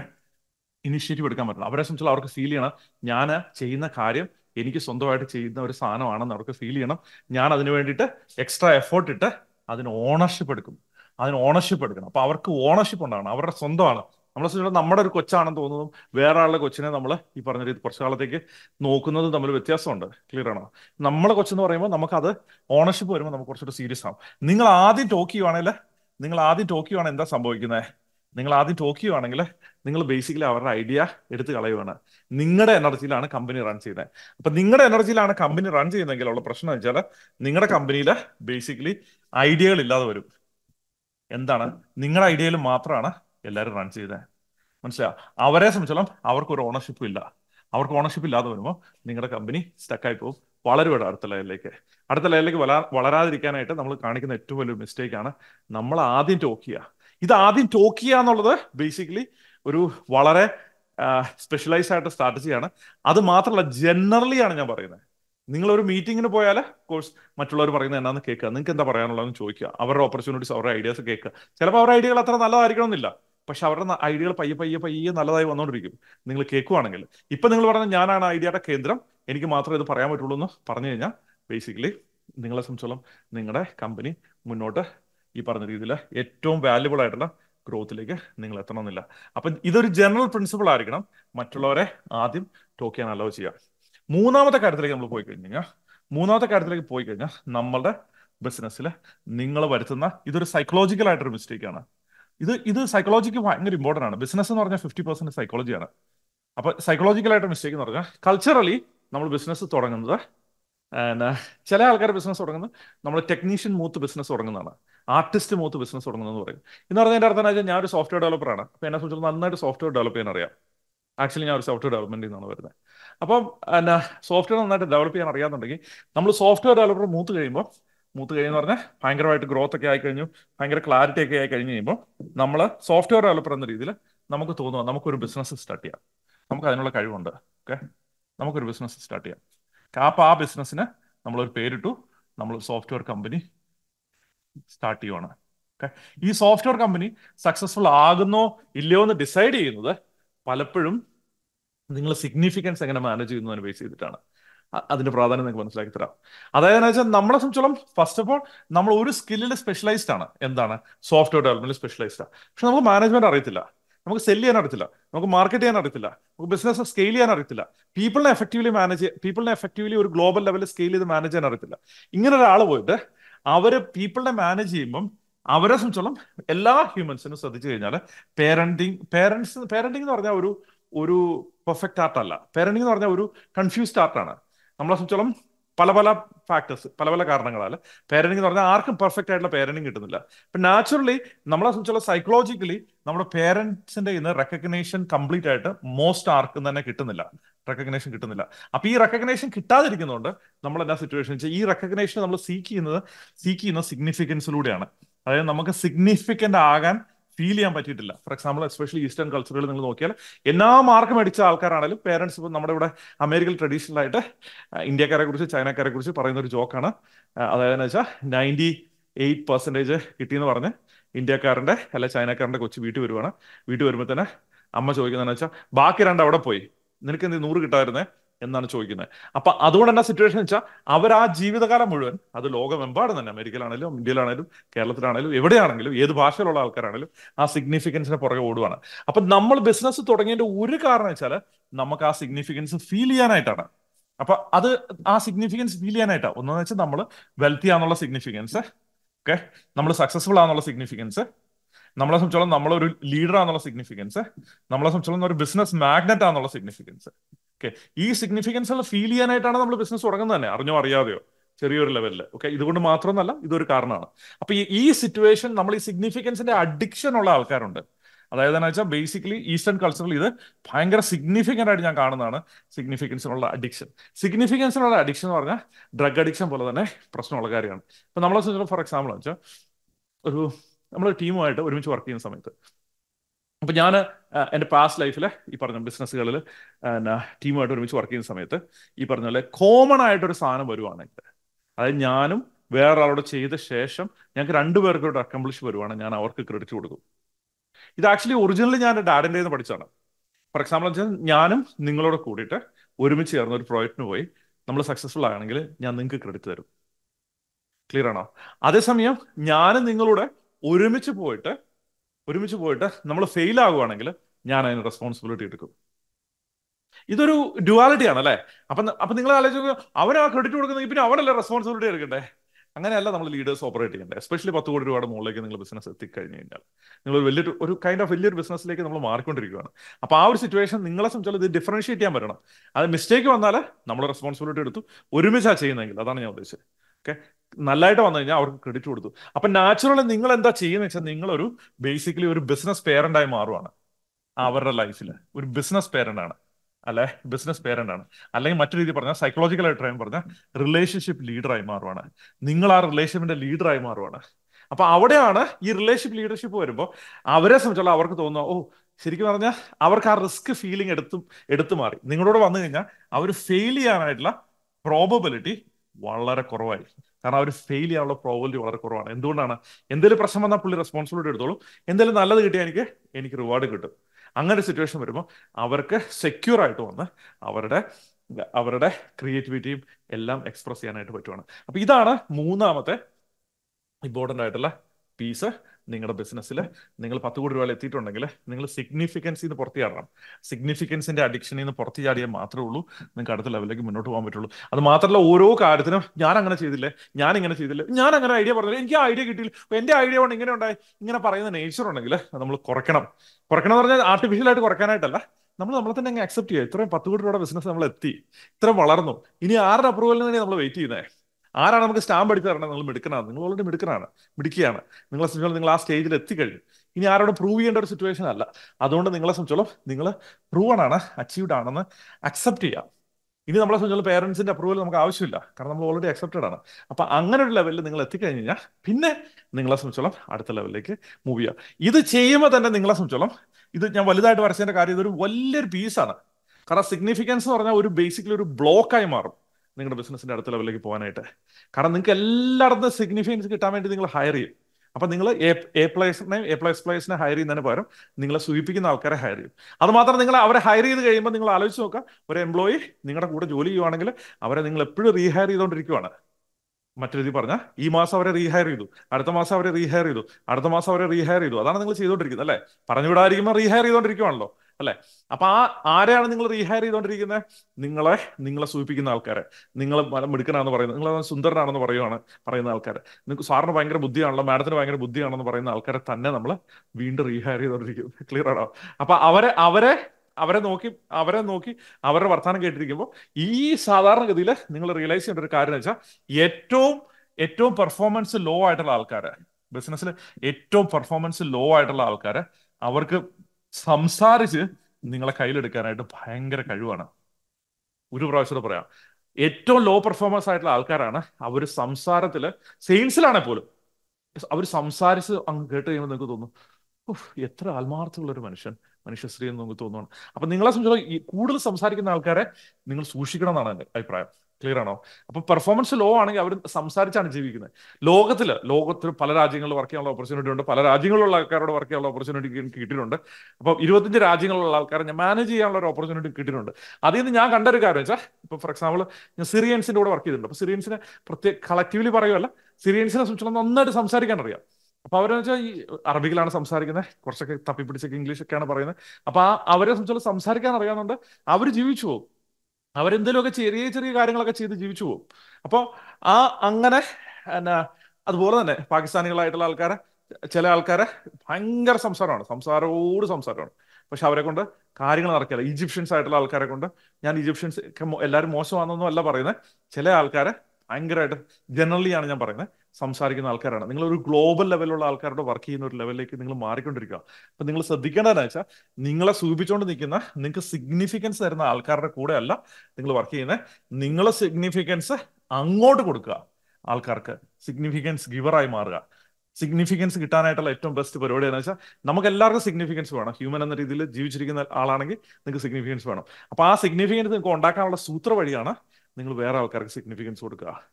Speaker 1: ഇനിഷ്യേറ്റീവ് എടുക്കാൻ പറ്റണം. അവരെ സംബന്ധിച്ചുള്ള അവർക്ക് ഫീൽ ചെയ്യണം. ഞാൻ ചെയ്യുന്ന കാര്യം എനിക്ക് സ്വന്തമായിട്ട് ചെയ്യുന്ന ഒരു സാധനമാണെന്ന് അവർക്ക് ഫീൽ ചെയ്യണം. ഞാൻ അതിന് വേണ്ടിയിട്ട് എക്സ്ട്രാ എഫേർട്ട് ഇട്ട് അതിന് ഓണർഷിപ്പ് എടുക്കും. അതിന് ഓണർഷിപ്പ് എടുക്കണം. അപ്പൊ അവർക്ക് ഓണർഷിപ്പ് ഉണ്ടാകണം അവരുടെ സ്വന്തമാണ്. നമ്മളെ സംബന്ധിച്ചിടത്തോളം നമ്മുടെ ഒരു കൊച്ചാണെന്ന് തോന്നുന്നതും വേറെ ആളുടെ കൊച്ചിനെ നമ്മൾ ഈ പറഞ്ഞ രീതി കുറച്ചു കാലത്തേക്ക് നോക്കുന്നത് തമ്മിൽ വ്യത്യാസമുണ്ട്. ക്ലിയർ ആണോ? നമ്മളെ കൊച്ചെന്ന് പറയുമ്പോൾ നമുക്കത് ഓണർഷിപ്പ് വരുമ്പോൾ നമുക്ക് കുറച്ചുകൂടി സീരിയസ് ആവും. നിങ്ങൾ ആദ്യം ടോക്ക് ചെയ്യുവാണെങ്കിൽ നിങ്ങൾ ആദ്യം ടോക്ക് ചെയ്യുവാണെങ്കിൽ എന്താ സംഭവിക്കുന്നത് നിങ്ങൾ ആദ്യം ടോക്ക് ചെയ്യുവാണെങ്കിൽ നിങ്ങൾ ബേസിക്കലി അവരുടെ ഐഡിയ എടുത്ത് കളയുവാണ്. നിങ്ങളുടെ എനർജിയിലാണ് കമ്പനി റൺ ചെയ്യുന്നത് അപ്പൊ നിങ്ങളുടെ എനർജിയിലാണ് കമ്പനി റൺ ചെയ്യുന്നതെങ്കിൽ ഉള്ള പ്രശ്നം വെച്ചാൽ നിങ്ങളുടെ കമ്പനിയിൽ ബേസിക്കലി ഐഡിയകൾ ഇല്ലാതെ വരും. എന്താണ്? നിങ്ങളുടെ ഐഡിയയിൽ മാത്രമാണ് എല്ലാവരും റൺ ചെയ്തത് മനസ്സിലായോ? അവരെ സംബന്ധിച്ചോളം അവർക്ക് ഒരു ഓണർഷിപ്പ് ഇല്ല. അവർക്ക് ഓണർഷിപ്പ് ഇല്ലാതെ വരുമ്പോൾ നിങ്ങളുടെ കമ്പനി സ്റ്റക്കായി പോകും. വളരുവാണ് അടുത്ത ലെയറിലേക്ക് അടുത്ത ലെയറിലേക്ക് വളരാ വളരാതിരിക്കാനായിട്ട് നമ്മൾ കാണിക്കുന്ന ഏറ്റവും വലിയ മിസ്റ്റേക്ക് ആണ് നമ്മൾ ആദ്യം ടോക്ക് ചെയ്യുക ഇത് ആദ്യം ടോക്ക് ചെയ്യുക എന്നുള്ളത് ബേസിക്കലി ഒരു വളരെ സ്പെഷ്യലൈസ് ആയിട്ട് സ്ട്രാറ്റജിയാണ് അത് മാത്രമല്ല ജനറലി ആണ് ഞാൻ പറയുന്നത് നിങ്ങൾ ഒരു മീറ്റിങ്ങിന് പോയാൽ കോഴ്സ് മറ്റുള്ളവർ പറയുന്നത് എന്നാന്ന് കേൾക്കുക നിങ്ങൾക്ക് എന്താ പറയാനുള്ളതെന്ന് ചോദിക്കുക അവരുടെ ഓപ്പർച്യൂണിറ്റീസ് അവരുടെ ഐഡിയാസ് കേൾക്കുക ചിലപ്പോൾ അവരുടെ ഐഡിയകൾ അത്ര നല്ലതായിരിക്കണമെന്നില്ല. പക്ഷെ അവരുടെ ഐഡിയകൾ പയ്യെ പയ്യെ പയ്യെ നല്ലതായി വന്നുകൊണ്ടിരിക്കും നിങ്ങൾ കേൾക്കുവാണെങ്കിൽ. ഇപ്പൊ നിങ്ങൾ പറഞ്ഞ ഞാനാണ് ഐഡിയയുടെ കേന്ദ്രം. എനിക്ക് മാത്രമേ ഇത് പറയാൻ പറ്റുള്ളൂ എന്ന് പറഞ്ഞു കഴിഞ്ഞാൽ ബേസിക്കലി നിങ്ങളെ സംബന്ധിച്ചോളം നിങ്ങളുടെ കമ്പനി മുന്നോട്ട് ഈ പറഞ്ഞ രീതിയിൽ ഏറ്റവും വാല്യുബിൾ ആയിട്ടുള്ള ഗ്രോത്തിലേക്ക് നിങ്ങൾ എത്തണമെന്നില്ല. അപ്പൊ ഇതൊരു ജനറൽ പ്രിൻസിപ്പിൾ ആയിരിക്കണം. മറ്റുള്ളവരെ ആദ്യം ടോക്ക് ചെയ്യാൻ അലോ ചെയ്യുക. മൂന്നാമത്തെ കാര്യത്തിലേക്ക് നമ്മൾ പോയി കഴിഞ്ഞു കഴിഞ്ഞാൽ മൂന്നാമത്തെ കാര്യത്തിലേക്ക് പോയി കഴിഞ്ഞാൽ നമ്മളുടെ ബിസിനസ്സിൽ നിങ്ങൾ വരുത്തുന്ന ഇതൊരു സൈക്കോളജിക്കൽ ആയിട്ടൊരു മിസ്റ്റേക്കാണ് ഇത് ഇത് സൈക്കോളജിക്ക് ഭയങ്കര ഇമ്പോർട്ടന്റ് ആണ്. ബിസിനസ് എന്ന് പറഞ്ഞാൽ ഫിഫ്റ്റി പെർസെന്റ് സൈക്കോളജിയാണ് അപ്പൊ സൈക്കോളജിക്കൽ ആയിട്ട് മിസ്റ്റേക്ക് എന്ന് പറഞ്ഞാൽ കൾച്ചറലി നമ്മൾ ബിസിനസ് തുടങ്ങുന്നത് ചില ആൾക്കാർ ബിസിനസ് തുടങ്ങുന്നത് നമ്മൾ ടെക്നീഷ്യൻ മൂത്ത് ബിസിനസ് തുടങ്ങുന്നതാണ്. ആർട്ടിസ്റ്റ് മൂത്ത് ബിസിനസ് തുടങ്ങുന്നതെന്ന് പറയും. എന്ന് പറഞ്ഞതിന്റെ അർത്ഥം വെച്ചാൽ ഞാൻ ഒരു സോഫ്റ്റ്വെയർ ഡെവലപ്പറാണ് അപ്പൊ എന്നെ സംബന്ധിച്ച് നന്നായിട്ട് സോഫ്റ്റ്വെയർ ഡെവലപ്പ് ചെയ്യാൻ അറിയാം. ആക്ച്വലി ഞാൻ ഒരു സോഫ്റ്റ്വെയർ ഡെവലപ്മെന്റ് എന്നാണ് വരുന്നത്. അപ്പം സോഫ്റ്റ്വെയർ നന്നായിട്ട് ഡെവലപ്പ് ചെയ്യാൻ അറിയാന്നുണ്ടെങ്കിൽ നമ്മൾ സോഫ്റ്റ്വെയർ ഡെവലപ്പർ മൂത്ത് കഴിയുമ്പോൾ മൂത്ത് കഴിഞ്ഞു പറഞ്ഞാൽ ഭയങ്കരമായിട്ട് ഗ്രോത്ത് ഒക്കെ ആയി കഴിഞ്ഞു ഭയങ്കര ക്ലാരിറ്റി ഒക്കെ ആയി കഴിഞ്ഞ് കഴിയുമ്പോൾ നമ്മൾ സോഫ്റ്റ്വെയർ ഡെവലപ്പർ എന്ന രീതിയിൽ നമുക്ക് തോന്നുക നമുക്കൊരു ബിസിനസ് സ്റ്റാർട്ട് ചെയ്യാം. നമുക്ക് അതിനുള്ള കഴിവുണ്ട്. ഓക്കെ നമുക്കൊരു ബിസിനസ് സ്റ്റാർട്ട് ചെയ്യാം. അപ്പം ആ ബിസിനസ്സിന് നമ്മളൊരു പേരിട്ടു. നമ്മൾ സോഫ്റ്റ്വെയർ കമ്പനി സ്റ്റാർട്ട് ചെയ്യുവാണ്. ഓക്കെ ഈ സോഫ്റ്റ്വെയർ കമ്പനി സക്സസ്ഫുൾ ആകുന്നോ ഇല്ലയോ എന്ന് ഡിസൈഡ് ചെയ്യുന്നത് പലപ്പോഴും നിങ്ങൾ സിഗ്നിഫിക്കൻസ് എങ്ങനെ മാനേജ് ചെയ്യുന്നതിന് ബേസ് ചെയ്തിട്ടാണ്. അതിന്റെ പ്രാധാന്യം നിങ്ങൾക്ക് മനസ്സിലാക്കി തരാം. അതായത് എന്ന് വെച്ചാൽ നമ്മളെ സംബന്ധിച്ചോളം ഫസ്റ്റ് ഓഫ് ഓൾ നമ്മൾ ഒരു സ്കില്ലിൽ സ്പെഷ്യലൈസ്ഡ് ആണ്. എന്താണ്? സോഫ്റ്റ്വെയർ ഡെവലപ്മെന്റ് സ്പെഷ്യലൈസ്ഡ് ആണ്. പക്ഷെ നമുക്ക് മാനേജ്മെന്റ് അറിയത്തില്ല. നമുക്ക് സെൽ ചെയ്യാൻ അറിയത്തില്ല. നമുക്ക് മാർക്കറ്റ് ചെയ്യാൻ അറിയത്തില്ല. നമുക്ക് ബിസിനസ് സ്കെയിൽ ചെയ്യാൻ അറിയത്തില്ല. പീപ്പിളിനെ എഫക്റ്റീവ്ലി മാനേജ് പീപ്പിളിനെ എഫക്റ്റീവ്ലി ഒരു ഗ്ലോബൽ ലെവലിൽ സ്കെയിൽ ചെയ്ത് മാനേജ് ചെയ്യാൻ അറിയത്തില്ല. ഇങ്ങനെ ഒരാൾ പോയിട്ട് അവർ പീപ്പിളിനെ മാനേജ് ചെയ്യുമ്പം അവരെ സംബന്ധിച്ചോളം എല്ലാ ഹ്യൂമൻസിനും ശ്രദ്ധിച്ചു കഴിഞ്ഞാൽ പേരന്റിങ് പേരൻസ് പേരന്റിങ് എന്ന് പറഞ്ഞാൽ ഒരു ഒരു പെർഫെക്റ്റ് ആർട്ട് അല്ല. പേരന്റിങ് എന്ന് പറഞ്ഞാൽ ഒരു കൺഫ്യൂസ്ഡ് ആർട്ടാണ് നമ്മളെ സംബന്ധിച്ചോളം പല പല ഫാക്ടേഴ്സ് പല പല കാരണങ്ങളാൽ പേരന്റിംഗ് എന്ന് പറഞ്ഞാൽ ആർക്കും പെർഫെക്റ്റ് ആയിട്ടുള്ള പേരന്റിംഗ് കിട്ടുന്നില്ല. ഇപ്പൊ നാച്ചുറലി നമ്മളെ സംബന്ധിച്ചുള്ള സൈക്കോളജിക്കലി നമ്മുടെ പേരൻസിന്റെ ഇന്ന് റെക്കഗ്നേഷൻ കംപ്ലീറ്റ് ആയിട്ട് മോസ്റ്റ് ആർക്കും തന്നെ കിട്ടുന്നില്ല. റെക്കഗ്നേഷൻ കിട്ടുന്നില്ല. അപ്പൊ ഈ റെക്കഗ്നേഷൻ കിട്ടാതിരിക്കുന്നതുകൊണ്ട് നമ്മൾ എന്താ സിറ്റുവേഷൻ വെച്ചാൽ ഈ റെക്കഗ്നേഷൻ നമ്മൾ സീക്ക് ചെയ്യുന്നത് സീക്ക് ചെയ്യുന്ന സിഗ്നിഫിക്കൻസിലൂടെയാണ് അതായത് നമുക്ക് സിഗ്നിഫിക്കന്റ് ആകാൻ ഫീൽ ചെയ്യാൻ പറ്റിയിട്ടില്ല. ഫോർ എക്സാമ്പിൾ എസ്പെഷ്യലി ഈസ്റ്റേൺ കൾച്ചറുകൾ നിങ്ങൾ നോക്കിയാൽ എല്ലാ മാർക്കും മേടിച്ച ആൾക്കാരാണെങ്കിലും പേരൻസ് ഇപ്പം നമ്മുടെ ഇവിടെ അമേരിക്കൻ ട്രഡീഷണൽ ആയിട്ട് ഇന്ത്യക്കാരെ കുറിച്ച് ചൈനക്കാരെ കുറിച്ച് പറയുന്ന ഒരു ജോക്കാണ് അതായത് എന്ന് വെച്ചാൽ നയന്റി എയ്റ്റ് പെർസെന്റേജ് കിട്ടിയെന്ന് പറഞ്ഞ് ഇന്ത്യക്കാരന്റെ അല്ല ചൈനക്കാരന്റെ കൊച്ചു വീട്ടിൽ വരുവാണ്. വീട്ടിൽ വരുമ്പോൾ തന്നെ അമ്മ ചോദിക്കുന്നതെന്ന് വെച്ചാൽ ബാക്കി രണ്ട് അവിടെ പോയി. നിനക്ക് എന്ത് നൂറ് കിട്ടായിരുന്നേ എന്നാണ് ചോദിക്കുന്നത്. അപ്പൊ അതുകൊണ്ട് എന്നാ സിറ്റുവേഷൻ വെച്ചാൽ അവർ ആ ജീവിതകാലം മുഴുവൻ അത് ലോകമെമ്പാടും തന്നെ അമേരിക്കയിലാണെങ്കിലും ഇന്ത്യയിലാണെങ്കിലും കേരളത്തിലാണെങ്കിലും എവിടെയാണെങ്കിലും ഏത് ഭാഷയിലുള്ള ആൾക്കാരാണെങ്കിലും ആ സിഗ്നിഫിക്കൻസിനെ പുറകെ ഓടുവാണ്. അപ്പൊ നമ്മൾ ബിസിനസ് തുടങ്ങിയതിന്റെ ഒരു കാരണം വെച്ചാൽ നമുക്ക് ആ സിഗ്നിഫിക്കൻസ് ഫീൽ ചെയ്യാനായിട്ടാണ്. അപ്പൊ അത് ആ സിഗ്നിഫിക്കൻസ് ഫീൽ ചെയ്യാനായിട്ടാണ് ഒന്നെന്ന് വെച്ചാൽ നമ്മൾ വെൽത്തി ആണെന്നുള്ള സിഗ്നിഫിക്കൻസ് ഓക്കെ നമ്മൾ സക്സസ്ഫുൾ ആണെന്നുള്ള സിഗ്നിഫിക്കൻസ് നമ്മളെ സംബന്ധിച്ചോളം നമ്മളൊരു ലീഡർ ആണെന്നുള്ള സിഗ്നിഫിക്കൻസ് നമ്മളെ സംബന്ധിച്ചോളം ഒരു ബിസിനസ് മാഗ്നറ്റ് ആണെന്നുള്ള സിഗ്നിഫിക്കൻസ് ഓക്കെ. ഈ സിഗ്നിഫിക്കൻസ് ഉള്ള ഫീൽ ചെയ്യാനായിട്ടാണ് നമ്മൾ ബിസിനസ് തുടങ്ങുന്നത് തന്നെ. അറിഞ്ഞോ അറിയാതെയോ? ചെറിയൊരു ലെവലിൽ ഓക്കെ? ഇതുകൊണ്ട് മാത്രമൊന്നല്ല ഇതൊരു കാരണമാണ്. അപ്പൊ ഈ സിറ്റുവേഷൻ നമ്മൾ ഈ സിഗ്നിഫിക്കൻസിന്റെ അഡിക്ഷൻ ഉള്ള ആൾക്കാരുണ്ട്. അതായത് എന്ന് വെച്ചാൽ ബേസിക്കലി ഈസ്റ്റേൺ കൾച്ചറിൽ ഇത് ഭയങ്കര സിഗ്നിഫിക്കന്റ് ആയിട്ട് ഞാൻ കാണുന്നതാണ് സിഗ്നിഫിക്കൻസിനുള്ള അഡിക്ഷൻ സിഗ്നിഫിക്കൻസിനുള്ള അഡിക്ഷൻ എന്ന് പറഞ്ഞാൽ ഡ്രഗ് അഡിക്ഷൻ പോലെ തന്നെ പ്രശ്നമുള്ള കാര്യമാണ്. ഇപ്പൊ നമ്മളെ ഫോർ എക്സാമ്പിൾ വെച്ചാൽ ഒരു നമ്മൾ ടീമുമായിട്ട് ഒരുമിച്ച് വർക്ക് ചെയ്യുന്ന സമയത്ത് അപ്പൊ ഞാൻ എന്റെ പാസ്റ്റ് ലൈഫിൽ ഈ പറഞ്ഞ ബിസിനസ്സുകളിൽ ടീമുമായിട്ട് ഒരുമിച്ച് വർക്ക് ചെയ്യുന്ന സമയത്ത് ഈ പറഞ്ഞ പോലെ കോമൺ ആയിട്ടൊരു സാധനം വരുവാണെങ്കിൽ അതായത് ഞാനും വേറൊരാളോട് ചെയ്ത ശേഷം ഞങ്ങൾക്ക് രണ്ടുപേർക്കും ഒരു അക്കംപ്ലിഷ് വരുവാണ് ഞാൻ അവർക്ക് ക്രെഡിറ്റ് കൊടുക്കും ഇത് ആക്ച്വലി ഒറിജിനലി ഞാൻ എന്റെ ഡാഡിന്റെ നിന്ന് പഠിച്ചതാണ്. ഫോർ എക്സാമ്പിൾ വെച്ചാൽ ഞാനും നിങ്ങളോട് കൂടിയിട്ട് ഒരുമിച്ച് ചേർന്ന ഒരു പ്രോജക്റ്റിന് പോയി നമ്മൾ സക്സസ്ഫുൾ ആണെങ്കിൽ ഞാൻ നിങ്ങൾക്ക് ക്രെഡിറ്റ് തരും. ക്ലിയർ ആണോ? അതേസമയം ഞാനും നിങ്ങളുടെ ഒരുമിച്ച് പോയിട്ട് ഒരുമിച്ച് പോയിട്ട് നമ്മൾ ഫെയിൽ ആകുവാണെങ്കിൽ ഞാൻ അതിന് റെസ്പോൺസിബിലിറ്റി എടുക്കും. ഇതൊരു ഡ്യുവാലിറ്റി ആണ് അല്ലേ? അപ്പം അപ്പൊ നിങ്ങൾ ആലോചിക്കുക അവൻ ആ ക്രെഡിറ്റ് കൊടുക്കുന്നത് പിന്നെ അവനല്ലേ റെസ്പോൺസിബിലിറ്റി എടുക്കണ്ടേ? അങ്ങനെയല്ല നമ്മൾ ലീഡേഴ്സ് ഓപ്പറേറ്റ് ചെയ്യേണ്ടത് എസ്പെഷ്യലി പത്ത് കോടി രൂപയുടെ മുകളിലേക്ക് നിങ്ങൾ ബിസിനസ് എത്തിക്കഴിഞ്ഞു കഴിഞ്ഞാൽ നിങ്ങൾ വലിയൊരു ഒരു കൈൻഡ് ഓഫ് വലിയൊരു ബിസിനസ്സിലേക്ക് നമ്മൾ മാറിക്കൊണ്ടിരിക്കുകയാണ് അപ്പോൾ ആ ഒരു സിറ്റുവേഷൻ നിങ്ങളെ സംബന്ധിച്ചാൽ ഇത് ഡിഫറൻഷിയേറ്റ് ചെയ്യാൻ പറ്റണം. അത് മിസ്റ്റേക്ക് വന്നാൽ നമ്മൾ റെസ്പോൺസിബിലിറ്റി എടുത്തു ഒരുമിച്ചാണ് ചെയ്യുന്നതെങ്കിൽ അതാണ് ഞാൻ ഉദ്ദേശിച്ചത്. ഓക്കെ നല്ലതായിട്ട് വന്നു കഴിഞ്ഞാൽ അവർക്ക് ക്രെഡിറ്റ് കൊടുത്തു. അപ്പൊ നാച്ചുറലി നിങ്ങൾ എന്താ ചെയ്യുന്നത് വെച്ചാൽ നിങ്ങളൊരു ബേസിക്കലി ഒരു ബിസിനസ് പേരന്റായി മാറുവാണ്. അവരുടെ ലൈഫിൽ ഒരു ബിസിനസ് പേരന്റാണ് അല്ലെ? ബിസിനസ് പേരന്റ് ആണ്. അല്ലെങ്കിൽ മറ്റു രീതി പറഞ്ഞാൽ സൈക്കോളജിക്കലായിട്ട് ആയിട്ട് പറഞ്ഞാൽ റിലേഷൻഷിപ്പ് ലീഡറായി മാറുവാണ്. നിങ്ങൾ ആ റിലേഷൻഷിപ്പിന്റെ ലീഡറായി മാറുവാണ്. അപ്പൊ അവിടെയാണ് ഈ റിലേഷൻഷിപ്പ് ലീഡർഷിപ്പ് വരുമ്പോൾ അവരെ സംബന്ധിച്ചുള്ള അവർക്ക് തോന്നുക ഓ ശരിക്കും പറഞ്ഞാൽ അവർക്ക് ആ റിസ്ക് ഫീലിംഗ് എടുത്തും എടുത്തു മാറി നിങ്ങളോട് വന്നു കഴിഞ്ഞാൽ അവർ ഫെയിൽ ചെയ്യാനായിട്ടുള്ള പ്രോബബിലിറ്റി വളരെ കുറവായി കാരണം അവർ ഫെയിൽ ചെയ്യാനുള്ള പ്രോബിലിറ്റി വളരെ കുറവാണ്. എന്തുകൊണ്ടാണ്? എന്തെങ്കിലും പ്രശ്നം വന്നാൽ പുള്ളി റെസ്പോൺസിബിലിറ്റി എടുത്തോളും. എന്തെങ്കിലും നല്ലത് കിട്ടിയാൽ എനിക്ക് എനിക്ക് റിവാർഡ് കിട്ടും. അങ്ങനെ ഒരു സിറ്റുവേഷൻ വരുമ്പോൾ അവർക്ക് സെക്യൂർ ആയിട്ട് വന്ന് അവരുടെ അവരുടെ ക്രിയേറ്റിവിറ്റിയും എല്ലാം എക്സ്പ്രസ് ചെയ്യാനായിട്ട് പറ്റുവാണ്. അപ്പൊ ഇതാണ് മൂന്നാമത്തെ ഇമ്പോർട്ടന്റ് ആയിട്ടുള്ള പീസ് നിങ്ങളുടെ ബിസിനസ്സിൽ നിങ്ങൾ പത്ത് കോടി രൂപ എത്തിയിട്ടുണ്ടെങ്കിൽ നിങ്ങൾ സിഗ്നിഫിക്കൻസിൽ നിന്ന് പുറത്തു ചാടണം. സിഗ്നിഫിക്കൻസിന്റെ അഡിക്ഷനിൽ നിന്ന് പുറത്തു ചാടിയാൽ മാത്രമേ ഉള്ളൂ. നിങ്ങൾക്ക് അടുത്ത ലെവലിലേക്ക് മുന്നോട്ട് പോകാൻ പറ്റുള്ളൂ. അത് മാത്രമല്ല ഓരോ കാര്യത്തിനും ഞാൻ അങ്ങനെ ചെയ്തില്ലേ? ഞാൻ ഇങ്ങനെ ചെയ്തില്ലേ? ഞാൻ അങ്ങനെ ഐഡിയ പറഞ്ഞില്ല? എനിക്ക് ഐഡിയ കിട്ടിയില്ല. എന്റെ ഐഡിയ കൊണ്ട് ഇങ്ങനെ ഉണ്ടായി. ഇങ്ങനെ പറയുന്ന നേച്ചർ ഉണ്ടെങ്കിൽ നമ്മൾ കുറയ്ക്കണം. കുറയ്ക്കണം എന്ന് പറഞ്ഞാൽ ആർട്ടിഫിഷ്യലായിട്ട് കുറയ്ക്കാനായിട്ടല്ല. നമ്മൾ നമ്മളെ തന്നെ അങ്ങ് അക്സെപ്റ്റ് ചെയ്യുക. ഇത്രയും പത്ത് കോടി രൂപയുടെ ബിസിനസ് നമ്മൾ എത്തി. ഇത്രയും വളർന്നു. ഇനി ആരുടെ അപ്രൂവലിന് വേണ്ടി നമ്മൾ വെയിറ്റ് ചെയ്യുന്നത് ആരാണ് നമുക്ക് സ്റ്റാമ്പ് എടുത്ത് തരണം നിങ്ങൾ മിടുക്കനാണ്. നിങ്ങൾ ഓൾറെഡി മിടുക്കനാണ്. മിടുക്കിയാണ്. നിങ്ങളെ സംബന്ധിച്ചോളം നിങ്ങൾ ആ സ്റ്റേജിൽ എത്തിക്കഴിഞ്ഞു. ഇനി ആരോടും പ്രൂവ് ചെയ്യേണ്ട ഒരു സിറ്റുവേഷൻ അല്ല. അതുകൊണ്ട് നിങ്ങളെ സംബന്ധിച്ചോളം നിങ്ങൾ പ്രൂവൺ ആണ് അച്ചീവ്ഡ് ആണെന്ന് അക്സെപ്റ്റ് ചെയ്യാം. ഇനി നമ്മളെ സംബന്ധിച്ചോളം പേരൻസിന്റെ അപ്രൂവൽ നമുക്ക് ആവശ്യമില്ല. കാരണം നമ്മൾ ഓൾറെഡി അക്സെപ്റ്റഡ് ആണ്. അപ്പൊ അങ്ങനെ ഒരു ലെവലിൽ നിങ്ങൾ എത്തിക്കഴിഞ്ഞ് കഴിഞ്ഞാൽ പിന്നെ നിങ്ങളെ സംബന്ധിച്ചോളം അടുത്ത ലെവലിലേക്ക് മൂവ് ചെയ്യാം. ഇത് ചെയ്യുമ്പോൾ തന്നെ നിങ്ങളെ സംബന്ധിച്ചോളം ഇത് ഞാൻ വലുതായിട്ട് വരച്ചതിന്റെ കാര്യം ഇതൊരു വലിയൊരു പീസാണ് കാരണം സിഗ്നിഫിക്കൻസ് എന്ന് പറഞ്ഞാൽ ഒരു ബേസിക്കലി ഒരു ബ്ലോക്കായി മാറും. നിങ്ങളുടെ ബിസിനസിന്റെ അടുത്ത ലെവലിലേക്ക് പോകാനായിട്ട്. കാരണം നിങ്ങൾക്ക് എല്ലായിടത്തും സിഗ്നിഫിക്കൻസ് കിട്ടാൻ വേണ്ടി നിങ്ങൾ ഹയർ ചെയ്യും. അപ്പൊ നിങ്ങൾ എ പ്ലേസിനെ എ പ്ലസ് പ്ലേസിനെ ഹയർ ചെയ്യുന്നതിന് പകരം നിങ്ങളെ സൂചിപ്പിക്കുന്ന ആൾക്കാരെ ഹയർ ചെയ്യും. അതുമാത്രം നിങ്ങൾ അവരെ ഹയർ ചെയ്ത് കഴിയുമ്പോൾ നിങ്ങൾ ആലോചിച്ച് നോക്കുക ഒരു എംപ്ലോയി നിങ്ങളുടെ കൂടെ ജോലി ചെയ്യുവാണെങ്കിൽ അവരെ നിങ്ങൾ എപ്പോഴും റീഹയർ ചെയ്തുകൊണ്ടിരിക്കുവാണ്. മറ്റൊരു രീതി പറഞ്ഞാൽ ഈ മാസം അവരെ റീഹയർ ചെയ്തു അടുത്ത മാസം അവരെ റീഹയർ ചെയ്തു അടുത്ത മാസം അവരെ റീഹയർ ചെയ്തു. അതാണ് നിങ്ങൾ ചെയ്തുകൊണ്ടിരിക്കുന്നത് അല്ലേ? പറഞ്ഞു വിടാതിരിക്കുമ്പോൾ റീഹയർ ചെയ്തുകൊണ്ടിരിക്കുവാണല്ലോ. അല്ലെ? അപ്പൊ ആ ആരെയാണ് നിങ്ങൾ റീഹയർ ചെയ്തുകൊണ്ടിരിക്കുന്നത് നിങ്ങളെ നിങ്ങളെ സൂചിപ്പിക്കുന്ന ആൾക്കാരെ. നിങ്ങൾ മിടുക്കനാണെന്ന് പറയുന്നത് നിങ്ങൾ സുന്ദരനാണെന്ന് പറയുവാണ് പറയുന്ന ആൾക്കാരെ. നിങ്ങൾക്ക് സാറിന് ഭയങ്കര ബുദ്ധിയാണല്ലോ മാഡത്തിന് ഭയങ്കര ബുദ്ധിയാണെന്ന് പറയുന്ന ആൾക്കാരെ തന്നെ നമ്മൾ വീണ്ടും റീഹയർ ചെയ്തുകൊണ്ടിരിക്കും ക്ലിയർ ആണോ? അപ്പൊ അവരെ അവരെ അവരെ നോക്കി അവരെ നോക്കി അവരുടെ വർത്തമാനം കേട്ടിരിക്കുമ്പോൾ ഈ സാധാരണഗതിയിൽ നിങ്ങൾ റിയലൈസ് ചെയ്യേണ്ട ഒരു കാര്യം വെച്ചാൽ ഏറ്റവും ഏറ്റവും പെർഫോമൻസ് ലോ ആയിട്ടുള്ള ആൾക്കാരെ ബിസിനസ്സിൽ ഏറ്റവും പെർഫോമൻസ് ലോ ആയിട്ടുള്ള ആൾക്കാരെ അവർക്ക് സംസാരിച്ച് നിങ്ങളെ കയ്യിലെടുക്കാനായിട്ട് ഭയങ്കര കഴിവാണ്. ഒരു പ്രാവശ്യം പറയാം. ഏറ്റവും ലോ പെർഫോമൻസ് ആയിട്ടുള്ള ആൾക്കാരാണ് അവർ സംസാരത്തിൽ സെയിൽസിലാണെ പോലും. അവർ സംസാരിച്ച് അങ്ങ് കേട്ട് കഴിയുമ്പോൾ നിങ്ങൾക്ക് തോന്നും എത്ര ആത്മാർത്ഥമുള്ള ഒരു മനുഷ്യൻ മനുഷ്യശ്രീ എന്ന് നമുക്ക് തോന്നുന്നു അപ്പൊ നിങ്ങളെ സംബന്ധിച്ചിടത്തോളം കൂടുതൽ സംസാരിക്കുന്ന ആൾക്കാരെ നിങ്ങൾ സൂക്ഷിക്കണം എന്നാണ് എന്റെ അഭിപ്രായം. ക്ലിയർ ആണോ? അപ്പൊ പെർഫോമൻസ് ലോ ആണെങ്കിൽ അവർ സംസാരിച്ചാണ് ജീവിക്കുന്നത്. ലോകത്തിൽ ലോകത്തിൽ പല രാജ്യങ്ങളിൽ വർക്ക് ചെയ്യാനുള്ള ഓപ്പർച്യൂണിറ്റി ഉണ്ട്. പല രാജ്യങ്ങളിലുള്ള ആൾക്കാരോട് വർക്ക് ചെയ്യാനുള്ള ഓപ്പർച്യൂണിറ്റി കിട്ടിയിട്ടുണ്ട്. അപ്പൊ ഇരുപത്തഞ്ച് രാജ്യങ്ങളിലുള്ള ആൾക്കാരെ ഞാൻ മാനേജ് ചെയ്യാനുള്ള ഒരു ഓപ്പർച്യൂണിറ്റി കിട്ടിയിട്ടുണ്ട്. അതിൽ നിന്ന് ഞാൻ കണ്ടൊരു കാര്യം വെച്ചാൽ ഇപ്പൊ ഫോർ എക്സാമ്പിൾ ഞാൻ സിറിയൻസിന്റെ കൂടെ വർക്ക് ചെയ്തിട്ടുണ്ട്. അപ്പൊ സിറിയൻസിനെ പ്രത്യേക കളക്റ്റീവ്ലി പറയുമല്ല സിറിയൻസിനെ സംബന്ധിച്ചിടത്തോളം നന്നായിട്ട് സംസാരിക്കാൻ അറിയാം. അപ്പൊ അവരെന്ന് വെച്ചാൽ ഈ അറബികളാണ് സംസാരിക്കുന്നത്. കുറച്ചൊക്കെ തപ്പിപ്പിടിച്ചൊക്കെ ഇംഗ്ലീഷ് ഒക്കെയാണ് പറയുന്നത്. അപ്പൊ ആ അവരെ സംബന്ധിച്ചോളം സംസാരിക്കാൻ അറിയാവുന്നതുകൊണ്ട് അവർ ജീവിച്ചു പോകും. അവരെന്തെങ്കിലുമൊക്കെ ചെറിയ ചെറിയ കാര്യങ്ങളൊക്കെ ചെയ്ത് ജീവിച്ചു പോകും. അപ്പോൾ ആ അങ്ങനെ എന്നാ അതുപോലെ തന്നെ പാകിസ്ഥാനികളായിട്ടുള്ള ആൾക്കാരെ ചില ആൾക്കാരെ ഭയങ്കര സംസാരമാണ്. സംസാരത്തോട് സംസാരമാണ്. പക്ഷെ അവരെ കൊണ്ട് കാര്യങ്ങൾ നടക്കില്ല. ഈജിപ്ഷ്യൻസ് ആയിട്ടുള്ള ആൾക്കാരെ കൊണ്ട് ഞാൻ ഈജിപ്ഷ്യൻസ് എല്ലാവരും മോശമാണെന്നൊന്നും അല്ല പറയുന്നത്. ചില ആൾക്കാരെ ഭയങ്കരമായിട്ട് ജനറലി ആണ് ഞാൻ പറയുന്നത്. സംസാരിക്കുന്ന ആൾക്കാരാണ്. നിങ്ങൾ ഒരു ഗ്ലോബൽ ലെവലുള്ള ആൾക്കാരോട് വർക്ക് ചെയ്യുന്ന ഒരു ലെവലിലേക്ക് നിങ്ങൾ മാറിക്കൊണ്ടിരിക്കുക. അപ്പൊ നിങ്ങൾ ശ്രദ്ധിക്കേണ്ടതെന്ന് വെച്ചാൽ നിങ്ങളെ സൂചിപ്പിച്ചുകൊണ്ട് നിൽക്കുന്ന നിങ്ങൾക്ക് സിഗ്നിഫിക്കൻസ് തരുന്ന ആൾക്കാരുടെ കൂടെ അല്ല നിങ്ങൾ വർക്ക് ചെയ്യുന്നത് നിങ്ങളെ സിഗ്നിഫിക്കൻസ് അങ്ങോട്ട് കൊടുക്കുക ആൾക്കാർക്ക്. സിഗ്നിഫിക്കൻസ് ഗിവറായി മാറുക. സിഗ്നിഫിക്കൻസ് കിട്ടാനായിട്ടുള്ള ഏറ്റവും ബെസ്റ്റ് പരിപാടി എന്ന് വെച്ചാൽ നമുക്ക് എല്ലാവർക്കും സിഗ്നിഫിക്കൻസ് വേണം. ഹ്യൂമൻ എന്ന രീതിയിൽ ജീവിച്ചിരിക്കുന്ന ആളാണെങ്കിൽ നിങ്ങൾക്ക് സിഗ്നിഫിക്കൻസ് വേണം. അപ്പൊ ആ സിഗ്നിഫിക്കൻസ് നിങ്ങൾക്ക് ഉണ്ടാക്കാനുള്ള സൂത്ര വഴിയാണ് നിങ്ങൾ വേറെ ആൾക്കാർക്ക് സിഗ്നിഫിക്കൻസ് കൊടുക്കുക.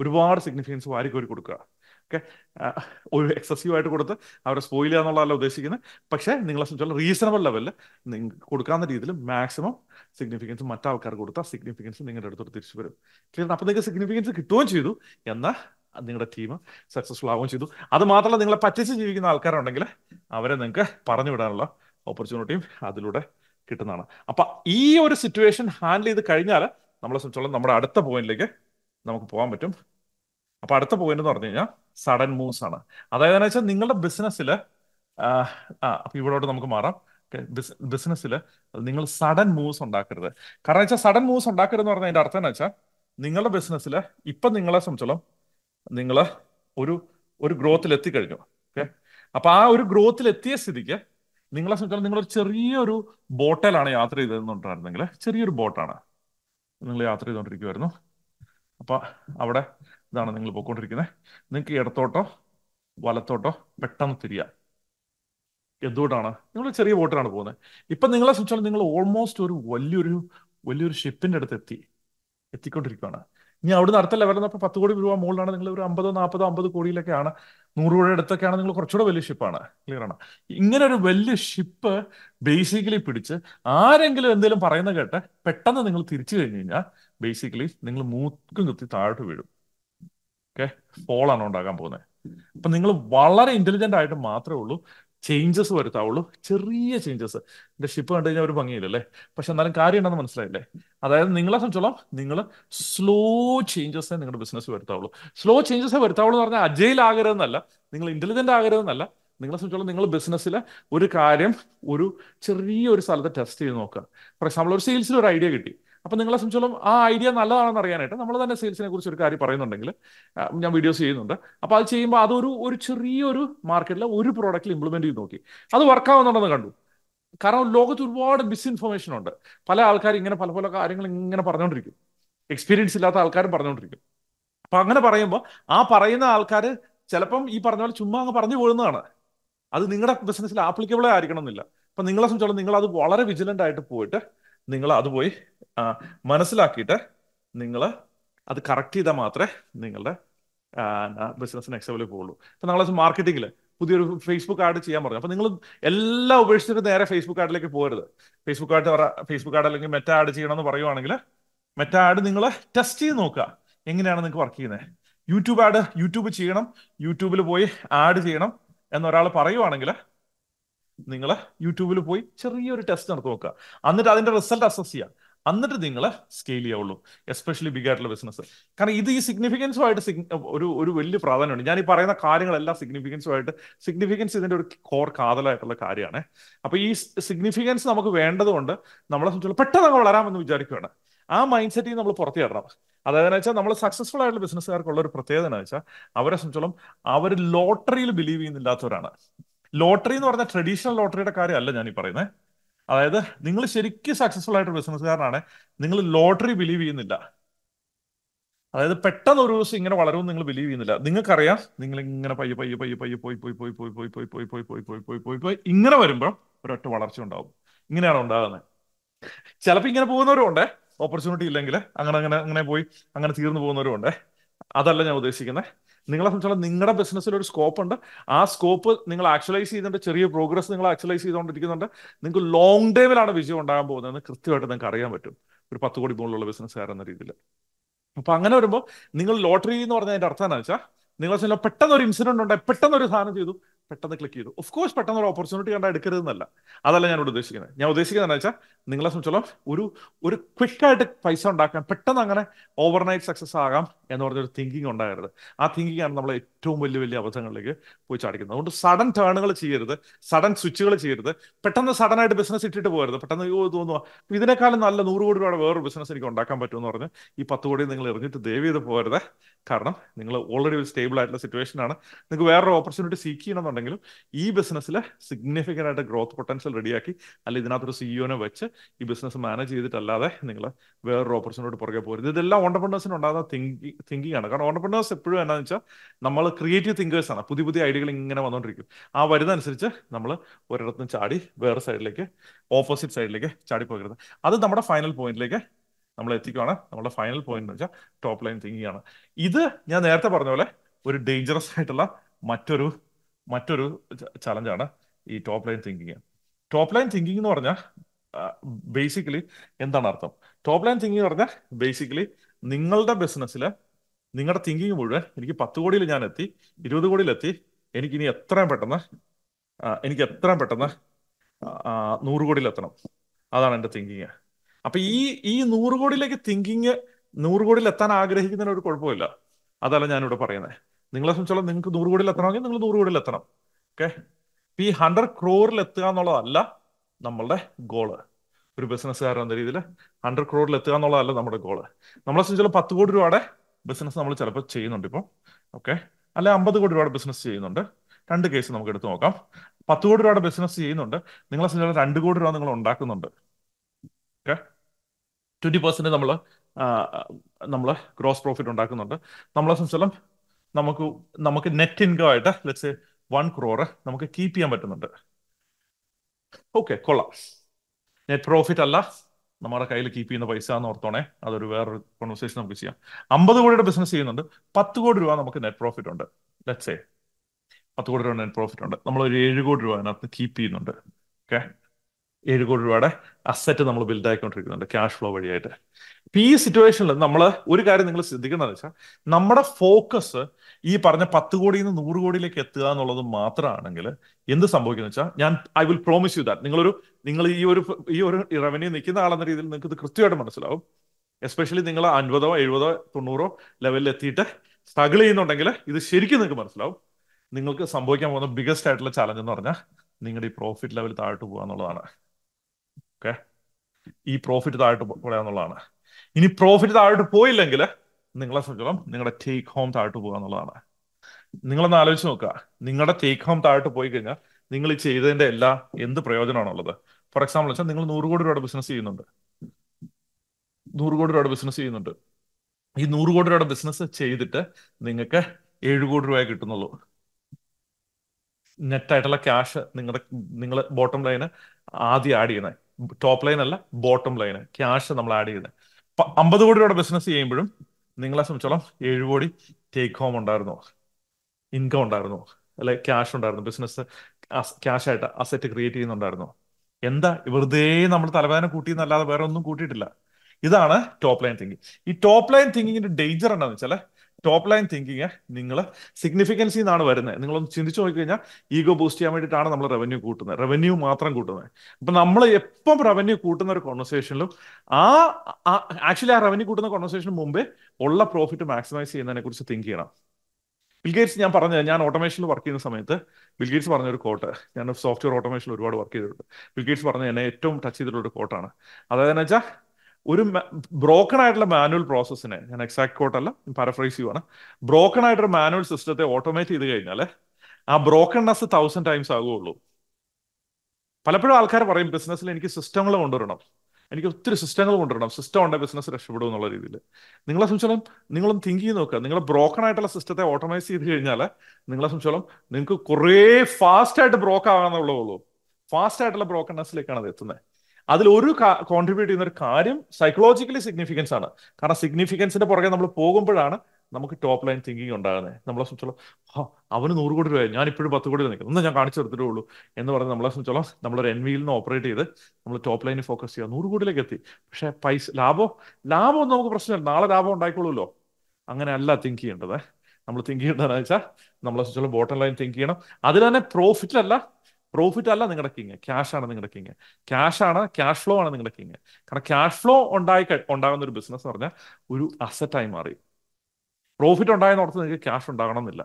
Speaker 1: ഒരുപാട് സിഗ്നിഫിക്കൻസ് വാരിക്കോരി കൊടുക്കുക. ഓക്കെ ഒരു എക്സസീവ് ആയിട്ട് കൊടുത്ത് അവരെ സ്പോയിൽ എന്നുള്ളതല്ല ഉദ്ദേശിക്കുന്നത് പക്ഷേ നിങ്ങളെ സംബന്ധിച്ചുള്ള റീസണബിൾ ലെവലിൽ നിങ്ങൾക്ക് കൊടുക്കാവുന്ന രീതിയിൽ മാക്സിമം സിഗ്നിഫിക്കൻസ് മറ്റാൾക്കാർക്ക് കൊടുത്താൽ സിഗ്നിഫിക്കൻസ് നിങ്ങളുടെ അടുത്തോട്ട് തിരിച്ചു വരും. ക്ലിയർ അപ്പം നിങ്ങൾക്ക് സിഗ്നിഫിക്കൻസ് കിട്ടുകയും ചെയ്തു. എന്നാൽ നിങ്ങളുടെ ടീം സക്സസ്ഫുൾ ആവുകയും ചെയ്തു. അത് മാത്രമല്ല നിങ്ങളെ പറ്റിച്ച് ജീവിക്കുന്ന ആൾക്കാരുണ്ടെങ്കിൽ അവരെ നിങ്ങൾക്ക് പറഞ്ഞു വിടാനുള്ള ഓപ്പർച്യൂണിറ്റിയും അതിലൂടെ കിട്ടുന്നതാണ്. അപ്പൊ ഈ ഒരു സിറ്റുവേഷൻ ഹാൻഡിൽ ചെയ്ത് കഴിഞ്ഞാൽ നമ്മളെ സംബന്ധിച്ചോളം നമ്മുടെ അടുത്ത പോയിന്റിലേക്ക് നമുക്ക് പോകാൻ പറ്റും. അപ്പൊ അടുത്ത പോയിന്റ് എന്ന് പറഞ്ഞു കഴിഞ്ഞാൽ സഡൻ മൂവ്സ് ആണ്. അതായത് എന്ന് വെച്ചാൽ നിങ്ങളുടെ ബിസിനസ്സിൽ അപ്പൊ ഇവിടോട്ട് നമുക്ക് മാറാം. ബിസിനസ്സിൽ നിങ്ങൾ സഡൻ മൂവ്സ് ഉണ്ടാക്കരുത്. കാരണം വെച്ചാൽ സഡൻ മൂവ്സ് ഉണ്ടാക്കരുത് എന്ന് പറഞ്ഞാൽ അതിന്റെ അർത്ഥം എന്ന് വെച്ചാൽ നിങ്ങളുടെ ബിസിനസ്സിൽ ഇപ്പൊ നിങ്ങളെ സംബന്ധിച്ചോളം നിങ്ങൾ ഒരു ഒരു ഗ്രോത്തിൽ എത്തിക്കഴിഞ്ഞു. ഓക്കെ അപ്പൊ ആ ഒരു ഗ്രോത്തിൽ എത്തിയ സ്ഥിതിക്ക് നിങ്ങളെ സംബന്ധിച്ചാൽ നിങ്ങളൊരു ചെറിയൊരു ബോട്ടിലാണ് യാത്ര ചെയ്തതെന്നുണ്ടായിരുന്നെങ്കിൽ ചെറിയൊരു ബോട്ടാണ് നിങ്ങൾ യാത്ര ചെയ്തുകൊണ്ടിരിക്കുമായിരുന്നു അപ്പൊ അവിടെ ഇതാണ് നിങ്ങൾ പോയിക്കൊണ്ടിരിക്കുന്നത് നിങ്ങൾക്ക് ഇടത്തോട്ടോ വലത്തോട്ടോ പെട്ടെന്ന് തിരിയാം. എന്തുകൊണ്ടാണ്? നിങ്ങൾ ചെറിയ ബോട്ടിലാണ് പോകുന്നത് ഇപ്പം നിങ്ങളെ സംബന്ധിച്ചാൽ നിങ്ങൾ ഓൾമോസ്റ്റ് ഒരു വലിയൊരു വലിയൊരു ഷിപ്പിന്റെ അടുത്ത് എത്തി എത്തിക്കൊണ്ടിരിക്കുകയാണ് ഇനി അവിടുന്ന് അടുത്ത ലെവലിൽ നിന്ന് പത്ത് കോടി രൂപ മുകളിലാണ് നിങ്ങൾ ഒരു അമ്പതോ നാൽപ്പതോ അമ്പത് കോടിയിലൊക്കെയാണ്. നൂറ് കോടി അടുത്തൊക്കെയാണ് നിങ്ങൾ കുറച്ചുകൂടെ വലിയ ഷിപ്പാണ് ക്ലിയർ ആണ്? ഇങ്ങനെ ഒരു വലിയ ഷിപ്പ് ബേസിക്കലി പിടിച്ച് ആരെങ്കിലും എന്തെങ്കിലും പറയുന്ന കേട്ട് പെട്ടെന്ന് നിങ്ങൾ തിരിച്ചു കഴിഞ്ഞു കഴിഞ്ഞാൽ ബേസിക്കലി നിങ്ങൾ മൂക്കും കുത്തി താഴോട്ട് വീഴും. ഓക്കെ ഫോളാണ് ഉണ്ടാക്കാൻ പോകുന്നത്. അപ്പൊ നിങ്ങൾ വളരെ ഇന്റലിജന്റ് ആയിട്ട് മാത്രമേ ഉള്ളൂ. ചേഞ്ചസ് വരുത്താവുള്ളൂ. ചെറിയ ചേഞ്ചസ് എന്റെ ഷിപ്പ് കണ്ടു കഴിഞ്ഞാൽ ഒരു ഭംഗിയില്ലല്ലേ? പക്ഷെ എന്നാലും കാര്യം ഉണ്ടെന്ന് മനസ്സിലായില്ലേ? അതായത് നിങ്ങളെ സംബന്ധിച്ചോളം നിങ്ങൾ സ്ലോ ചേഞ്ചസ് നിങ്ങളുടെ ബിസിനസ് വരുത്താവുള്ളൂ. സ്ലോ ചേഞ്ചസ് വരുത്താവുള്ളൂ എന്ന് പറഞ്ഞാൽ അജയിൽ ആകരുതെന്നല്ല. നിങ്ങൾ ഇന്റലിജന്റ് ആകരുതെന്നല്ല. നിങ്ങളെ സംബന്ധിച്ചോളം നിങ്ങൾ ബിസിനസ്സിൽ ഒരു കാര്യം ഒരു ചെറിയൊരു സ്ഥലത്ത് ടെസ്റ്റ് ചെയ്ത് നോക്കുക. ഫോർ എക്സാമ്പിൾ ഒരു സെയിൽസിൽ ഒരു ഐഡിയ കിട്ടി. അപ്പൊ നിങ്ങളെ സംബന്ധിച്ചോളം ആ ഐഡിയ നല്ലതാണെന്ന് അറിയാനായിട്ട് നമ്മൾ തന്നെ സെയിൽസിനെ കുറിച്ച് ഒരു കാര്യം പറയുന്നുണ്ടെങ്കിൽ ഞാൻ വീഡിയോസ് ചെയ്യുന്നുണ്ട്. അപ്പൊ അത് ചെയ്യുമ്പോൾ അതൊരു ഒരു ചെറിയൊരു മാർക്കറ്റിൽ ഒരു പ്രോഡക്റ്റിൽ ഇംപ്ലിമെന്റ് ചെയ്ത് നോക്കി. അത് വർക്കാവുന്നുണ്ടെന്ന് കണ്ടു. കാരണം ലോകത്ത് ഒരുപാട് മിസ്ഇൻഫർമേഷൻ ഉണ്ട്. പല ആൾക്കാർ ഇങ്ങനെ പല പല കാര്യങ്ങൾ ഇങ്ങനെ പറഞ്ഞുകൊണ്ടിരിക്കും എക്സ്പീരിയൻസ് ഇല്ലാത്ത ആൾക്കാരും പറഞ്ഞുകൊണ്ടിരിക്കും അപ്പൊ അങ്ങനെ പറയുമ്പോൾ ആ പറയുന്ന ആൾക്കാർ ചിലപ്പം ഈ പറഞ്ഞ പോലെ ചുമ്മാ അങ്ങ് പറഞ്ഞു പോകുന്നതാണ്. അത് നിങ്ങളുടെ ബിസിനസ്സിൽ ആപ്ലിക്കബിൾ ആയിരിക്കണം എന്നില്ല. അപ്പൊ നിങ്ങളെ സംബന്ധിച്ചോളം നിങ്ങൾ അത് വളരെ വിജിലന്റ് ആയിട്ട് പോയിട്ട് നിങ്ങൾ അത് പോയി മനസ്സിലാക്കിയിട്ട് നിങ്ങൾ അത് കറക്റ്റ് ചെയ്താൽ മാത്രമേ നിങ്ങളുടെ ബിസിനസ് നെക്സ്റ്റ് പോകുള്ളൂ ഇപ്പം നമ്മളെ മാർക്കറ്റിംഗിൽ പുതിയൊരു ഫേസ്ബുക്ക് ആഡ് ചെയ്യാൻ പറഞ്ഞു. അപ്പം നിങ്ങൾ എല്ലാം ഉപേക്ഷിച്ചിട്ട് നേരെ ഫേസ്ബുക്ക് ആഡിലേക്ക് പോകരുത്. ഫേസ്ബുക്ക് ആഡ് ഫേസ്ബുക്ക് ആഡ് അല്ലെങ്കിൽ മെറ്റ ആഡ് ചെയ്യണമെന്ന് പറയുവാണെങ്കിൽ മെറ്റ ആഡ് നിങ്ങൾ ടെസ്റ്റ് ചെയ്ത് നോക്കുക. എങ്ങനെയാണ് നിങ്ങൾക്ക് വർക്ക് ചെയ്യുന്നത് യൂട്യൂബ് ആഡ് യൂട്യൂബ് ചെയ്യണം. യൂട്യൂബിൽ പോയി ആഡ് ചെയ്യണം എന്നൊരാൾ പറയുവാണെങ്കിൽ നിങ്ങൾ യൂട്യൂബിൽ പോയി ചെറിയൊരു ടെസ്റ്റ് നടത്തി നോക്കുക. എന്നിട്ട് അതിന്റെ റിസൾട്ട് അസസ് ചെയ്യുക. എന്നിട്ട് നിങ്ങൾ സ്കെയിൽ ചെയ്യാവുള്ളൂ എസ്പെഷ്യലി ബിഗ് ആയിട്ടുള്ള ബിസിനസ് കാരണം ഇത് ഈ സിഗ്നിഫിക്കൻസുമായിട്ട് ഒരു ഒരു വലിയ പ്രാധാന്യമുണ്ട്. ഞാൻ ഈ പറയുന്ന കാര്യങ്ങളെല്ലാം സിഗ്നിഫിക്കൻസുമായിട്ട് സിഗ്നിഫിക്കൻസ് ഇതിന്റെ ഒരു കോർ കാതലായിട്ടുള്ള കാര്യമാണ്. അപ്പൊ ഈ സിഗ്നിഫിക്കൻസ് നമുക്ക് വേണ്ടതുകൊണ്ട് നമ്മളെ സംബന്ധിച്ചുള്ള പെട്ടെന്ന് വളരാമെന്ന് വിചാരിക്കുകയാണ് ആ മൈൻഡ് സെറ്റിൽ നമ്മൾ പുറത്തു കയറണം. അതായത് വെച്ചാൽ നമ്മൾ സക്സസ്ഫുൾ ആയിട്ടുള്ള ബിസിനസ്സുകാർക്കുള്ള ഒരു പ്രത്യേകത എന്ന് വെച്ചാൽ അവരെ സംബന്ധിച്ചോളം അവർ ലോട്ടറിയിൽ ബിലീവ് ചെയ്യുന്നില്ലാത്തവരാണ്. ലോട്ടറി എന്ന് പറഞ്ഞാൽ ട്രഡീഷണൽ ലോട്ടറിയുടെ കാര്യമല്ല ഞാൻ ഈ പറയുന്നത് അതായത് നിങ്ങൾ ശരിക്കും സക്സസ്ഫുൾ ആയിട്ട് ബിസിനസ്സുകാരനാണ് നിങ്ങൾ ലോട്ടറി ബിലീവ് ചെയ്യുന്നില്ല അതായത് പെട്ടെന്ന് ഒരു ദിവസം ഇങ്ങനെ വളരുമെന്ന് നിങ്ങൾ ബിലീവ് ചെയ്യുന്നില്ല നിങ്ങൾക്കറിയാം നിങ്ങൾ ഇങ്ങനെ പയ്യെ പയ്യെ പയ്യെ പയ്യെ പോയി പോയി പോയി പോയി പോയി പോയി പോയി പോയി പോയി പോയി പോയി പോയി പോയി ഇങ്ങനെ വരുമ്പോൾ ഒരൊറ്റ വളർച്ച ഉണ്ടാവും ഇങ്ങനെയാണ് ഉണ്ടാകുന്നത് ചിലപ്പോൾ ഇങ്ങനെ പോകുന്നവരും ഉണ്ട് ഓപ്പർച്യൂണിറ്റി ഇല്ലെങ്കിൽ അങ്ങനെ അങ്ങനെ അങ്ങനെ പോയി അങ്ങനെ തീർന്നു പോകുന്നവരും ഉണ്ട് അതല്ല ഞാൻ ഉദ്ദേശിക്കുന്നത് നിങ്ങളെ സംബന്ധിച്ചോളം നിങ്ങളുടെ ബിസിനസ്സിൽ ഒരു സ്കോപ്പ് ഉണ്ട്. ആ സ്കോപ്പ് നിങ്ങൾ ആക്ച്വലൈസ് ചെയ്തിട്ട് ചെറിയ പ്രോഗ്രസ് നിങ്ങൾ ആക്ച്വലൈസ് ചെയ്തുകൊണ്ടിരിക്കുന്നുണ്ട്. നിങ്ങൾക്ക് ലോങ് ടൈമിലാണ് വിജയം ഉണ്ടാകാൻ പോകുന്നതെന്ന് കൃത്യമായിട്ട് നിങ്ങൾക്ക് അറിയാൻ പറ്റും. ഒരു പത്ത് കോടി മുകളിലുള്ള ബിസിനസ്സുകാരെന്ന രീതിയിൽ അപ്പൊ അങ്ങനെ വരുമ്പോൾ നിങ്ങൾ ലോട്ടറി എന്ന് പറഞ്ഞതിന്റെ അർത്ഥം എന്താ വെച്ചാൽ നിങ്ങൾ പെട്ടെന്ന് ഒരു ഇൻസിഡന്റ് ഉണ്ടായി പെട്ടെന്ന് ഒരു സാധനം ചെയ്തു. പെട്ടെന്ന് ക്ലിക്ക് ചെയ്തു. ഓഫ് കോഴ്സ് പെട്ടെന്ന് ഒരു ഓപ്പർച്യൂണിറ്റി കണ്ടാൽ എടുക്കരുതെന്നല്ല. അതല്ല ഞാൻ ഇവിടെ ഉദ്ദേശിക്കുന്നത്. ഞാൻ ഉദ്ദേശിക്കുന്നത് എന്താ വെച്ചാൽ നിങ്ങളെ സംബന്ധിച്ചോളം ഒരു ഒരു ക്വിക്കായിട്ട് പൈസ ഉണ്ടാക്കാൻ പെട്ടെന്ന് അങ്ങനെ ഓവർനൈറ്റ് സക്സസ് ആകാം എന്ന് പറഞ്ഞൊരു തിങ്കിങ് ഉണ്ടാകരുത്. ആ തിങ്കിങ് ആണ് നമ്മൾ ഏറ്റവും വലിയ വലിയ അബദ്ധങ്ങളിലേക്ക് പോയി ചാടിക്കുന്നത്. അതുകൊണ്ട് സഡൻ ടേണുകൾ ചെയ്യരുത്. സഡൻ സ്വിച്ചുകൾ ചെയ്യരുത്. പെട്ടെന്ന് സഡൻ ആയിട്ട് ബിസിനസ് ഇട്ടിട്ട് പോകരുത്. പെട്ടെന്ന് അയ്യോ തോന്നുക ഇതിനേക്കാളും നല്ല നൂറ് കോടി രൂപയുടെ വേറൊരു ബിസിനസ് എനിക്ക് ഉണ്ടാക്കാൻ പറ്റുമെന്ന് പറഞ്ഞ് ഈ പത്ത് കോടി നിങ്ങൾ എറിഞ്ഞിട്ട് ദയവ് ചെയ്ത് പോകരുത്. കാരണം നിങ്ങൾ ഓൾറെഡി ഒരു സ്റ്റേബിൾ ആയിട്ടുള്ള സിറ്റുവേഷൻ ആണ്. നിങ്ങൾക്ക് വേറൊരു ഓപ്പർച്യൂണിറ്റി സീക്ക് ചെയ്യണമെന്നുണ്ടെങ്കിലും ഈ ബിസിനസ്സിൽ സിഗ്നിഫിക്കന്റ് ആയിട്ട് ഗ്രോത്ത് പൊട്ടൻഷ്യൽ റെഡിയാക്കി അല്ല ഇതിനകത്തൊരു സിഇഒനെ വെച്ച് ഈ ബിസിനസ് മാനേജ് ചെയ്തിട്ടല്ലാതെ നിങ്ങൾ വേറൊരു ഓപ്പർച്യൂണിറ്റി പുറകെ പോരുത്. ഇതെല്ലാം ഓണ്ടർപ്രണേഴ്സിന് ഉണ്ടാകുന്ന തിങ്കി തിങ്കിങ് ആണ്. കാരണം ഓണ്ടർപ്രണേഴ്സ് എപ്പോഴും എന്താണെന്ന് വെച്ചാൽ നമ്മൾ ക്രിയേറ്റീവ് തിങ്കേഴ്സ് ആണ്. പുതിയ പുതിയ ഐഡിയകൾ ഇങ്ങനെ വന്നുകൊണ്ടിരിക്കും ആ വരുന്നതനുസരിച്ച് നമ്മൾ ഒരിടത്തും ചാടി വേറെ സൈഡിലേക്ക് ഓപ്പോസിറ്റ് സൈഡിലേക്ക് ചാടി പോകരുത്. അത് നമ്മുടെ ഫൈനൽ പോയിന്റിലേക്ക് നമ്മൾ എത്തിക്കുകയാണ് നമ്മുടെ ഫൈനൽ പോയിന്റ് എന്ന് വെച്ചാൽ ടോപ്പ് ലൈൻ തിങ്കിങ് ആണ്. ഇത് ഞാൻ നേരത്തെ പറഞ്ഞ പോലെ ഒരു ഡേഞ്ചറസ് ആയിട്ടുള്ള മറ്റൊരു മറ്റൊരു ചലഞ്ചാണ് ഈ top line thinking top line thinking എന്ന് പറഞ്ഞാൽ ബേസിക്കലി എന്താണ് അർത്ഥം? ടോപ്പ് ലൈൻ തിങ്കിങ് പറഞ്ഞാൽ ബേസിക്കലി നിങ്ങളുടെ ബിസിനസ്സിൽ നിങ്ങളുടെ തിങ്കിങ് മുഴുവൻ എനിക്ക് പത്ത് കോടിയിൽ ഞാൻ എത്തി ഇരുപത് കോടിയിലെത്തി എനിക്ക് ഇനി എത്രയും പെട്ടെന്ന് എനിക്ക് എത്രയും പെട്ടെന്ന് നൂറ് കോടിയിലെത്തണം അതാണ് എന്റെ തിങ്കിങ് അപ്പൊ ഈ ഈ നൂറ് കോടിയിലേക്ക് തിങ്കിങ് നൂറ് കോടിയിൽ എത്താൻ ആഗ്രഹിക്കുന്നതിന് ഒരു കുഴപ്പമില്ല. അതല്ല ഞാനിവിടെ പറയുന്നത് നിങ്ങളെ സംബന്ധിച്ചോളം നിങ്ങൾക്ക് നൂറ് കോടിയിൽ എത്തണമെങ്കിൽ നിങ്ങൾ നൂറ് കോടിയിൽ എത്തണം. ഓക്കെ ഈ ഹൺഡ്രഡ് ക്രോറിൽ എത്തുക എന്നുള്ളതല്ല നമ്മളുടെ ഗോൾ ഒരു ബിസിനസ്സുകാരൻ എന്ന രീതിയിൽ ഹൺഡ്രഡ് ക്രോറിൽ എത്തുക എന്നുള്ളതല്ല നമ്മുടെ ഗോൾ നമ്മളെ സംബന്ധിച്ചോളം പത്ത് കോടി രൂപയുടെ ബിസിനസ് നമ്മൾ ചിലപ്പോൾ ചെയ്യുന്നുണ്ട് ഇപ്പോൾ ഓക്കെ അല്ലെ അമ്പത് കോടി രൂപയുടെ ബിസിനസ് ചെയ്യുന്നുണ്ട്. രണ്ട് കേസ് നമുക്ക് എടുത്തു നോക്കാം. പത്ത് കോടി രൂപയുടെ ബിസിനസ് ചെയ്യുന്നുണ്ട്. നിങ്ങളെ സംബന്ധിച്ചിടത്തോളം രണ്ട് കോടി രൂപ നിങ്ങൾ ഉണ്ടാക്കുന്നുണ്ട്. ഓക്കെ ട്വന്റി പെർസെന്റ് നമ്മൾ നമ്മൾ ഗ്രോസ് പ്രോഫിറ്റ് ഉണ്ടാക്കുന്നുണ്ട്. നമ്മളെ സംബന്ധിച്ചിടത്തോളം നമുക്ക് നമുക്ക് നെറ്റ് ഇൻകം ആയിട്ട് ലെറ്റ്സ് വൺ ക്രോർ നമുക്ക് കീപ്പ് ചെയ്യാൻ പറ്റുന്നുണ്ട്. ഓക്കെ കൊള്ളാം. നെറ്റ് പ്രോഫിറ്റ് അല്ല. നമ്മുടെ കയ്യിൽ കീപ്പ് ചെയ്യുന്ന പൈസ എന്ന് ഓർത്തോണേ അതൊരു വേറൊരു കോൺവെർസേഷൻ നമുക്ക് ചെയ്യാം. അമ്പത് കോടിയുടെ ബിസിനസ് ചെയ്യുന്നുണ്ട്. പത്ത് കോടി രൂപ നമുക്ക് നെറ്റ് പ്രോഫിറ്റ് ഉണ്ട്. ലെറ്റ്സ് സേ പത്ത് കോടി രൂപ നെറ്റ് പ്രോഫിറ്റ് ഉണ്ട്. നമ്മൾ ഒരു ഏഴ് കോടി രൂപ അതിനകത്ത് കീപ്പ് ചെയ്യുന്നുണ്ട്. ഓക്കെ ഏഴ് കോടി രൂപയുടെ അസറ്റ് നമ്മൾ ബിൽഡ് ആയിക്കൊണ്ടിരിക്കുന്നുണ്ട് ക്യാഷ് ഫ്ലോ വഴിയായിട്ട്. ഈ സിറ്റുവേഷനിൽ നമ്മൾ ഒരു കാര്യം നിങ്ങൾ ശ്രദ്ധിക്കേണ്ടതെന്ന് വെച്ചാൽ നമ്മുടെ ഫോക്കസ് ഈ പറഞ്ഞ പത്ത് കോടിയിൽ നിന്ന് നൂറ് കോടിയിലേക്ക് എത്തുക എന്നുള്ളത് മാത്രമാണെങ്കിൽ എന്ത് സംഭവിക്കുന്നത് വെച്ചാൽ ഞാൻ I will promise you that നിങ്ങളൊരു നിങ്ങൾ ഈ ഒരു ഈ ഒരു റവന്യൂ നിൽക്കുന്ന ആളെന്ന രീതിയിൽ നിങ്ങൾക്ക് ഇത് കൃത്യമായിട്ട് മനസ്സിലാവും. എസ്പെഷ്യലി നിങ്ങൾ അൻപതോ എഴുപതോ തൊണ്ണൂറോ ലെവലിൽ എത്തിയിട്ട് സ്ട്രഗിൾ ചെയ്യുന്നുണ്ടെങ്കിൽ ഇത് ശരിക്കും നിങ്ങൾക്ക് മനസ്സിലാവും. നിങ്ങൾക്ക് സംഭവിക്കാൻ പോകുന്ന ബിഗസ്റ്റ് ആയിട്ടുള്ള ചലഞ്ച് എന്ന് പറഞ്ഞാൽ നിങ്ങളുടെ ഈ പ്രോഫിറ്റ് ലെവൽ താഴോട്ട് പോകുക എന്നുള്ളതാണ്. ഓക്കെ ഈ പ്രോഫിറ്റ് താഴോട്ട് പോകുക എന്നുള്ളതാണ്. ഇനി പ്രോഫിറ്റ് താഴോട്ട് പോയില്ലെങ്കിൽ നിങ്ങളെ സംബന്ധിച്ചോളം നിങ്ങളുടെ ടേക്ക് ഹോം താഴോട്ട് പോകുക എന്നുള്ളതാണ്. നിങ്ങളൊന്ന് ആലോചിച്ച് നോക്കുക. നിങ്ങളുടെ ടേക്ക് ഹോം താഴോട്ട് പോയി കഴിഞ്ഞാൽ നിങ്ങൾ ചെയ്തതിന്റെ എല്ലാ എന്ത് പ്രയോജനമാണുള്ളത്? ഫോർ എക്സാമ്പിൾ വെച്ചാൽ നിങ്ങൾ നൂറ് കോടി രൂപയുടെ ബിസിനസ് ചെയ്യുന്നുണ്ട്. നൂറ് കോടി രൂപയുടെ ബിസിനസ് ചെയ്യുന്നുണ്ട്. ഈ നൂറ് കോടി രൂപയുടെ ബിസിനസ് ചെയ്തിട്ട് നിങ്ങൾക്ക് ഏഴ് കോടി രൂപ കിട്ടുന്നുള്ളൂ. നെറ്റ് ആയിട്ടുള്ള ക്യാഷ് നിങ്ങളുടെ നിങ്ങൾ ബോട്ടം ലൈന് ആദ്യം ആഡ് ചെയ്യുന്നത്. ടോപ്പ് ലൈൻ അല്ല ബോട്ടം ലൈന് ക്യാഷ് നമ്മൾ ആഡ് ചെയ്യുന്നത്. അമ്പത് കോടി രൂപയുടെ ബിസിനസ് ചെയ്യുമ്പോഴും നിങ്ങളെ സംബന്ധിച്ചോളം ഏഴ് കോടി ടേക്ക് ഹോം ഉണ്ടായിരുന്നു. ഇൻകം ഉണ്ടായിരുന്നു. അല്ലെ ക്യാഷ് ഉണ്ടായിരുന്നു. ബിസിനസ് ക്യാഷ് ആയിട്ട് അസറ്റ് ക്രിയേറ്റ് ചെയ്യുന്നുണ്ടായിരുന്നു. എന്താ വെറുതെ നമ്മൾ തലവേദന കൂട്ടി എന്നല്ലാതെ വേറെ ഒന്നും കൂട്ടിയിട്ടില്ല. ഇതാണ് ടോപ്പ് ലൈൻ തിങ്കിങ് ഈ ടോപ്പ് ലൈൻ തിങ്കിങ്ങിന്റെ ഡേഞ്ചർ എന്താണെന്ന് വെച്ചാൽ ടോപ്പ് ലൈൻ തിങ്കിങ് നിങ്ങൾ സിഗ്നിഫിക്കൻസിൽ നിന്നാണ് വരുന്നത് നിങ്ങളൊന്ന് ചിന്തിച്ചു നോക്കിക്കഴിഞ്ഞാൽ ഈഗോ ബൂസ്റ്റ് ചെയ്യാൻ വേണ്ടിയിട്ടാണ് നമ്മൾ റവന്യൂ കൂട്ടുന്നത്. റവന്യൂ മാത്രം കൂട്ടുന്നത്. അപ്പം നമ്മൾ എപ്പം റവന്യൂ കൂട്ടുന്ന ഒരു കോൺവെർസേഷനിലും ആ ആക്ച്വലി ആ റവന്യൂ കൂട്ടുന്ന കോൺവെർസേഷന് മുമ്പേ ഉള്ള പ്രോഫിറ്റ് മാക്സിമൈസ് ചെയ്യുന്നതിനെ കുറിച്ച് തിങ്ക് ചെയ്യണം. ബിൽഗേറ്റ്സ് ഞാൻ പറഞ്ഞത് ഞാൻ ഓട്ടോമേഷനിൽ വർക്ക് ചെയ്യുന്ന സമയത്ത് ബിൽഗേറ്റ്സ് പറഞ്ഞ ഒരു കോട്ട് ഞാൻ സോഫ്റ്റ്വെയർ ഓട്ടോമേഷനിൽ ഒരുപാട് വർക്ക് ചെയ്തിട്ടുണ്ട്. ബിൽഗേറ്റ്സ് പറഞ്ഞ എന്നെ ഏറ്റവും ടച്ച് ചെയ്തിട്ടുള്ള ഒരു കോട്ടാണ് അതായത് വെച്ചാൽ ഒരു ബ്രോക്കൺ ആയിട്ടുള്ള മാനുവൽ പ്രോസസ്സിനെ ഞാൻ എക്സാക്ട് കോട്ടല്ല പാരഫ്രൈസ് ചെയ്യുവാണ്. ബ്രോക്കൺ ആയിട്ടൊരു മാനുവൽ സിസ്റ്റത്തെ ഓട്ടോമേറ്റ് ചെയ്ത് കഴിഞ്ഞാൽ ആ ബ്രോക്കൺനെസ് തൗസൻഡ് ടൈംസ് ആകുള്ളൂ പലപ്പോഴും ആൾക്കാർ പറയും ബിസിനസ്സിൽ എനിക്ക് സിസ്റ്റങ്ങൾ കൊണ്ടുവരണം. എനിക്ക് ഒത്തിരി സിസ്റ്റങ്ങൾ കൊണ്ടുവരണം. സിസ്റ്റം ഉണ്ടെങ്കിൽ ബിസിനസ് രക്ഷപ്പെടും എന്നുള്ള രീതിയിൽ നിങ്ങളെ സംബന്ധിച്ചോളം നിങ്ങളൊന്ന് തിങ്ക് ചെയ്ത് നോക്കുക നിങ്ങൾ ബ്രോക്കൺ ആയിട്ടുള്ള സിസ്റ്റത്തെ ഓട്ടോമൈസ് ചെയ്ത് കഴിഞ്ഞാൽ നിങ്ങളെ സംബന്ധിച്ചോളം നിങ്ങൾക്ക് കുറേ ഫാസ്റ്റ് ആയിട്ട് ബ്രോക്ക് ആകാന്നുള്ളൂ ഫാസ്റ്റ് ആയിട്ടുള്ള ബ്രോക്കൺനെസ്സിലേക്കാണ് അത് എത്തുന്നത് അതിൽ ഒരു കോൺട്രിബ്യൂട്ട് ചെയ്യുന്ന ഒരു കാര്യം സൈക്കോളജിക്കലി സിഗ്നിഫിക്കൻസ് ആണ്. കാരണം സിഗ്നിഫിക്കൻസിന്റെ പുറകെ നമ്മൾ പോകുമ്പോഴാണ് നമുക്ക് ടോപ്പ് ലൈൻ തിങ്കിങ് ഉണ്ടാകുന്നത്. നമ്മളെ സംബന്ധിച്ചോളം അവന് നൂറ് കോടി രൂപ ഞാൻ ഇപ്പോഴും പത്ത് കോടി നിൽക്കുന്നു. ഒന്ന് ഞാൻ കാണിച്ചു തരത്തിട്ടേ ഉള്ളൂ. എന്ന് പറഞ്ഞ് നമ്മളെ സംബന്ധിച്ചോളം നമ്മളൊരു എൻ വിയിൽ നിന്ന് ഓപ്പറേറ്റ് ചെയ്ത് നമ്മൾ ടോപ്പ് ലൈനിൽ ഫോക്കസ് ചെയ്യുക. നൂറ് കോടിയിലേക്ക് എത്തി. പക്ഷേ പൈസ ലാഭം? ലാഭം നമുക്ക് പ്രശ്നമില്ല. നാളെ ലാഭം ഉണ്ടായിക്കോളൂല്ലോ അങ്ങനെ അല്ല തിങ്ക് ചെയ്യേണ്ടത്. നമ്മൾ തിങ്ക് ചെയ്യേണ്ടതെന്ന് വെച്ചാൽ നമ്മളെ സംബന്ധിച്ചോളം ബോട്ടം ലൈൻ തിങ്ക് ചെയ്യണം. അതിൽ തന്നെ പ്രോഫിറ്റിലല്ല പ്രോഫിറ്റ് അല്ല നിങ്ങളുടെ കിങ് ക്യാഷ് ആണ് നിങ്ങളുടെ കിങ് ക്യാഷ് ആണ് ക്യാഷ് ഫ്ലോ ആണ് നിങ്ങളുടെ കിങ് കാരണം ക്യാഷ് ഫ്ലോ ഉണ്ടായി ഉണ്ടാകുന്ന ഒരു ബിസിനസ് പറഞ്ഞാൽ ഒരു അസറ്റായി മാറി. പ്രോഫിറ്റ് ഉണ്ടായെന്ന് ഓർത്ത് നിങ്ങൾക്ക് ക്യാഷ് ഉണ്ടാകണമെന്നില്ല.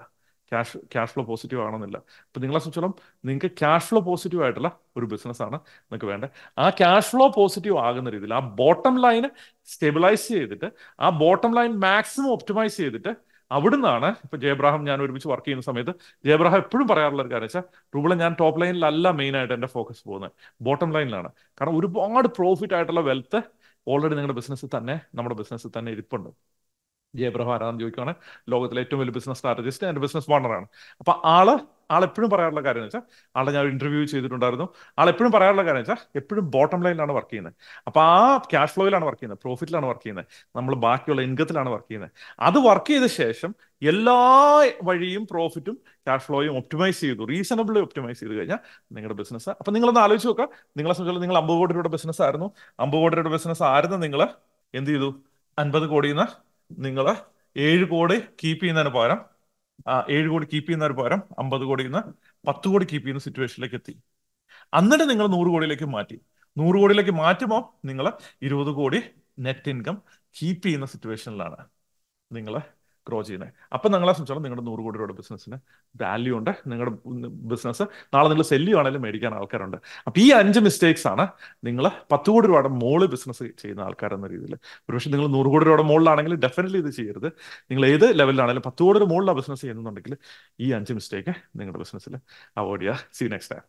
Speaker 1: ക്യാഷ് ക്യാഷ് ഫ്ലോ പോസിറ്റീവ് ആകണമെന്നില്ല. അപ്പൊ നിങ്ങളെ സംബന്ധിച്ചോളം നിങ്ങൾക്ക് ക്യാഷ് ഫ്ലോ പോസിറ്റീവ് ആയിട്ടുള്ള ഒരു ബിസിനസ് ആണ് നിങ്ങൾക്ക് വേണ്ടത്. ആ ക്യാഷ് ഫ്ലോ പോസിറ്റീവ് ആകുന്ന രീതിയിൽ ആ ബോട്ടം ലൈന് സ്റ്റെബിലൈസ് ചെയ്തിട്ട് ആ ബോട്ടം ലൈൻ മാക്സിമം ഒപ്റ്റിമൈസ് ചെയ്തിട്ട് അവിടുന്നാണ് ഇപ്പൊ ജയബ്രാഹം ഞാൻ ഒരുമിച്ച് വർക്ക് ചെയ്യുന്ന സമയത്ത് ജയബ്രാഹം എപ്പോഴും പറയാറുള്ള ഒരു കാര്യം വെച്ചാൽ റൂബിളെ ഞാൻ ടോപ്പ് ലൈനിലല്ല മെയിൻ ആയിട്ട് എന്റെ ഫോക്കസ് പോകുന്നത്. ബോട്ടം ലൈനിലാണ് കാരണം ഒരുപാട് പ്രോഫിറ്റ് ആയിട്ടുള്ള വെൽത്ത് ഓൾറെഡി നിങ്ങളുടെ ബിസിനസ്സിൽ തന്നെ നമ്മുടെ ബിസിനസ്സിൽ തന്നെ ഇരിപ്പുണ്ട്. ആരാന്ന് ചോദിക്കുകയാണ് ലോകത്തിലെ ഏറ്റവും വലിയ ബിസിനസ് സ്ട്രാറ്റജിസ്റ്റ് ആൻഡ് ബിസിനസ് പാർട്ണറാണ് അപ്പൊ ആൾ ആൾ എപ്പോഴും പറയാറുള്ള കാര്യം വെച്ചാൽ ആളെ ഞാൻ ഇന്റർവ്യൂ ചെയ്തിട്ടുണ്ടായിരുന്നു. ആൾ എപ്പോഴും പറയാറുള്ള കാര്യം വെച്ചാൽ എപ്പോഴും ബോട്ടം ലൈനിലാണ് വർക്ക് ചെയ്യുന്നത്. അപ്പൊ ആ ക്യാഷ് ഫ്ലോയിലാണ് വർക്ക് ചെയ്യുന്നത് പ്രോഫിറ്റിലാണ് വർക്ക് ചെയ്യുന്നത് നമ്മൾ ബാക്കിയുള്ള ഇൻകത്തിലാണ് വർക്ക് ചെയ്യുന്നത്. അത് വർക്ക് ചെയ്ത ശേഷം എല്ലാ വഴിയും പ്രോഫിറ്റും ക്യാഷ് ഫ്ലോയും ഒപ്റ്റിമൈസ് ചെയ്തു റീസണബിളി ഒപ്റ്റിമൈസ് ചെയ്ത് കഴിഞ്ഞാൽ നിങ്ങളുടെ ബിസിനസ് അപ്പൊ നിങ്ങളൊന്ന് ആലോചിച്ച് നോക്കുക നിങ്ങളെ സംബന്ധിച്ചാൽ നിങ്ങൾ അമ്പത് കോടി രൂപയുടെ ബിസിനസ് ആയിരുന്നു. അമ്പത് കോടി രൂപയുടെ ബിസിനസ് ആയിരുന്നു നിങ്ങൾ എന്ത് ചെയ്തു? അൻപത് കോടിയിൽ നിന്ന് നിങ്ങൾ ഏഴ് കോടി കീപ്പ് ചെയ്യുന്നതിന് പകരം ഏഴ് കോടി കീപ്പ് ചെയ്യുന്നതിന് പകരം അമ്പത് കോടിയിൽ നിന്ന് പത്ത് കോടി കീപ്പ് ചെയ്യുന്ന സിറ്റുവേഷനിലേക്ക് എത്തി. എന്നിട്ട് നിങ്ങൾ നൂറ് കോടിയിലേക്ക് മാറ്റി. നൂറ് കോടിയിലേക്ക് മാറ്റുമ്പോൾ നിങ്ങൾ ഇരുപത് കോടി നെറ്റ് ഇൻകം കീപ്പ് ചെയ്യുന്ന സിറ്റുവേഷനിലാണ് നിങ്ങൾ ഗ്രോ ചെയ്യുന്നത് അപ്പം നിങ്ങളെ സംബന്ധിച്ചോളം നിങ്ങളുടെ നൂറ് കോടി രൂപയുടെ ബിസിനസ്സിന് വാല്യൂ ഉണ്ട്. നിങ്ങളുടെ ബിസിനസ് നാളെ നിങ്ങൾ സെല്ല് ചെയ്യുവാണെങ്കിലും മേടിക്കാൻ ആൾക്കാരുണ്ട്. അപ്പം ഈ അഞ്ച് മിസ്റ്റേക്സ് ആണ് നിങ്ങൾ പത്ത് കോടി രൂപയുടെ മുകളിൽ ബിസിനസ് ചെയ്യുന്ന ആൾക്കാർ എന്ന രീതിയിൽ. ഒരുപക്ഷെ നിങ്ങൾ നൂറ് കോടി രൂപയുടെ മുകളിലാണെങ്കിൽ ഡെഫിനറ്റ്ലി ഇത് ചെയ്യരുത്. നിങ്ങൾ ഏത് ലെവലിലാണെങ്കിലും പത്ത് കോടി മുകളിലാണ് ബിസിനസ് ചെയ്യുന്നുണ്ടെങ്കിൽ ഈ അഞ്ച് മിസ്റ്റേക്ക് നിങ്ങളുടെ ബിസിനസ്സിൽ അവോയ്ഡ് ചെയ്യുക. C next time